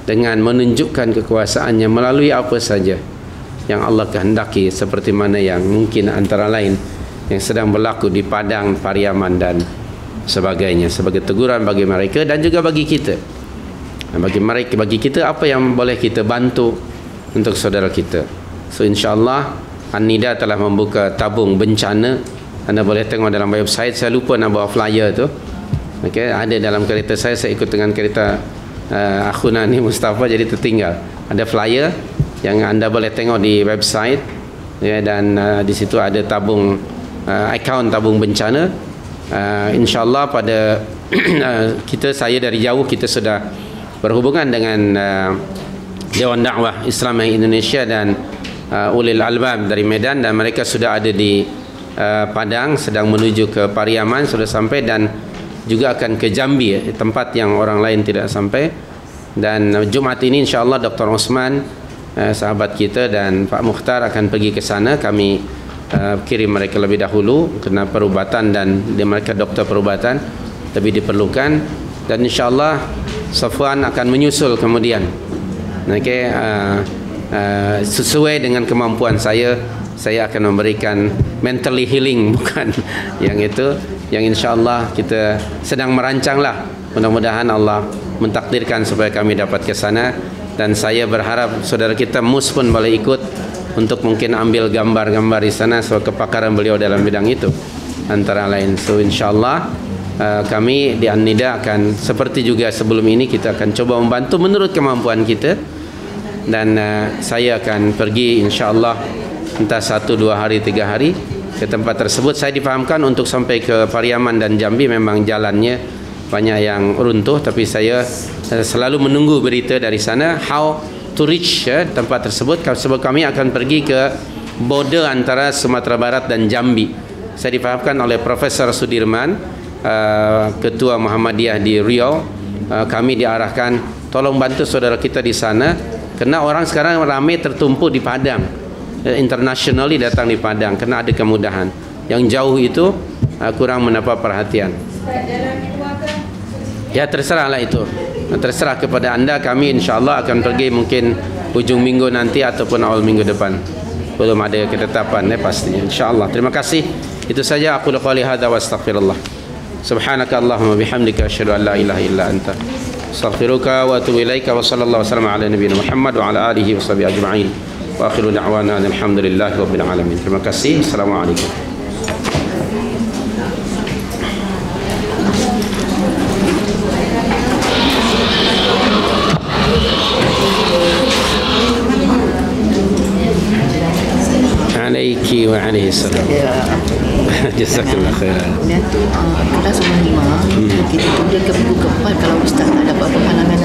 dengan menunjukkan kekuasaannya melalui apa saja yang Allah kehendaki seperti mana yang mungkin antara lain yang sedang berlaku di padang Pariaman dan sebagainya sebagai teguran bagi mereka dan juga bagi kita. Bagi mereka bagi kita apa yang boleh kita bantu untuk saudara kita. So insyaallah An-Nida telah membuka tabung bencana. Anda boleh tengok dalam website saya lupa nak bawa flyer tu. Okay, ada dalam kereta saya saya ikut dengan kereta uh, akhuna ni Mustafa jadi tertinggal. Ada flyer yang anda boleh tengok di website. Ya, dan uh, di situ ada tabung uh, account tabung bencana uh, insyaallah pada uh, kita saya dari jauh kita sudah berhubungan dengan uh, Dewan Dakwah Islam Indonesia dan uh, Ulil Albab dari Medan dan mereka sudah ada di uh, Padang sedang menuju ke Pariaman sudah sampai dan juga akan ke Jambi tempat yang orang lain tidak sampai dan Jumat ini insyaallah Dr. Osman sahabat kita dan Pak Mukhtar akan pergi ke sana kami uh, kirim mereka lebih dahulu kena perubatan dan dia mereka doktor perubatan tapi diperlukan dan insyaallah Safwan akan menyusul kemudian. Okey uh, uh, sesuai dengan kemampuan saya saya akan memberikan mentally healing bukan yang itu. Yang insyaallah kita sedang merancanglah mudah-mudahan Allah mentakdirkan supaya kami dapat ke sana. Dan saya berharap saudara kita mus pun boleh ikut untuk mungkin ambil gambar-gambar di sana soal kepakaran beliau dalam bidang itu. Antara lain so insyaallah uh, kami di An-Nida akan seperti juga sebelum ini kita akan coba membantu menurut kemampuan kita. Dan uh, saya akan pergi insyaallah entah satu dua hari tiga hari ke tempat tersebut. Saya difahamkan untuk sampai ke Pariaman dan Jambi memang jalannya banyak yang runtuh. Tapi saya uh, selalu menunggu berita dari sana how to reach ya, tempat tersebut. Sebab kami akan pergi ke border antara Sumatera Barat dan Jambi. Saya difahamkan oleh Profesor Sudirman uh, Ketua Muhammadiyah di Riau. Uh, kami diarahkan tolong bantu saudara kita di sana. Kerana orang sekarang ramai tertumpu di Padang. Eh, internationally datang di Padang kerana ada kemudahan. Yang jauh itu uh, kurang mendapat perhatian. Ya terserahlah itu terserah kepada anda kami insyaAllah akan pergi mungkin hujung minggu nanti ataupun awal minggu depan. Belum ada ketetapan ya pastinya. Insyaallah. Terima kasih. Itu saja. Aku qali hadza wa astaghfirullah. Subhanaka allahumma bihamdika asyhadu an la ilaha illa anta. Astaghfiruka wa atubu ilaika wa sallallahu wasallam ala nabiyyina muhammad wa ala alihi wa sahbihi ajma'in. Wa akhiru da'wana alhamdulillahi rabbil alamin. Terima kasih. Assalamualaikum Zaki wa alaihi salam. Ya. Jazakallah khair. Dia tu eh, kelas 5, kita tunda hmm. ke buku keempat kalau ustaz tak dapat penghalangan.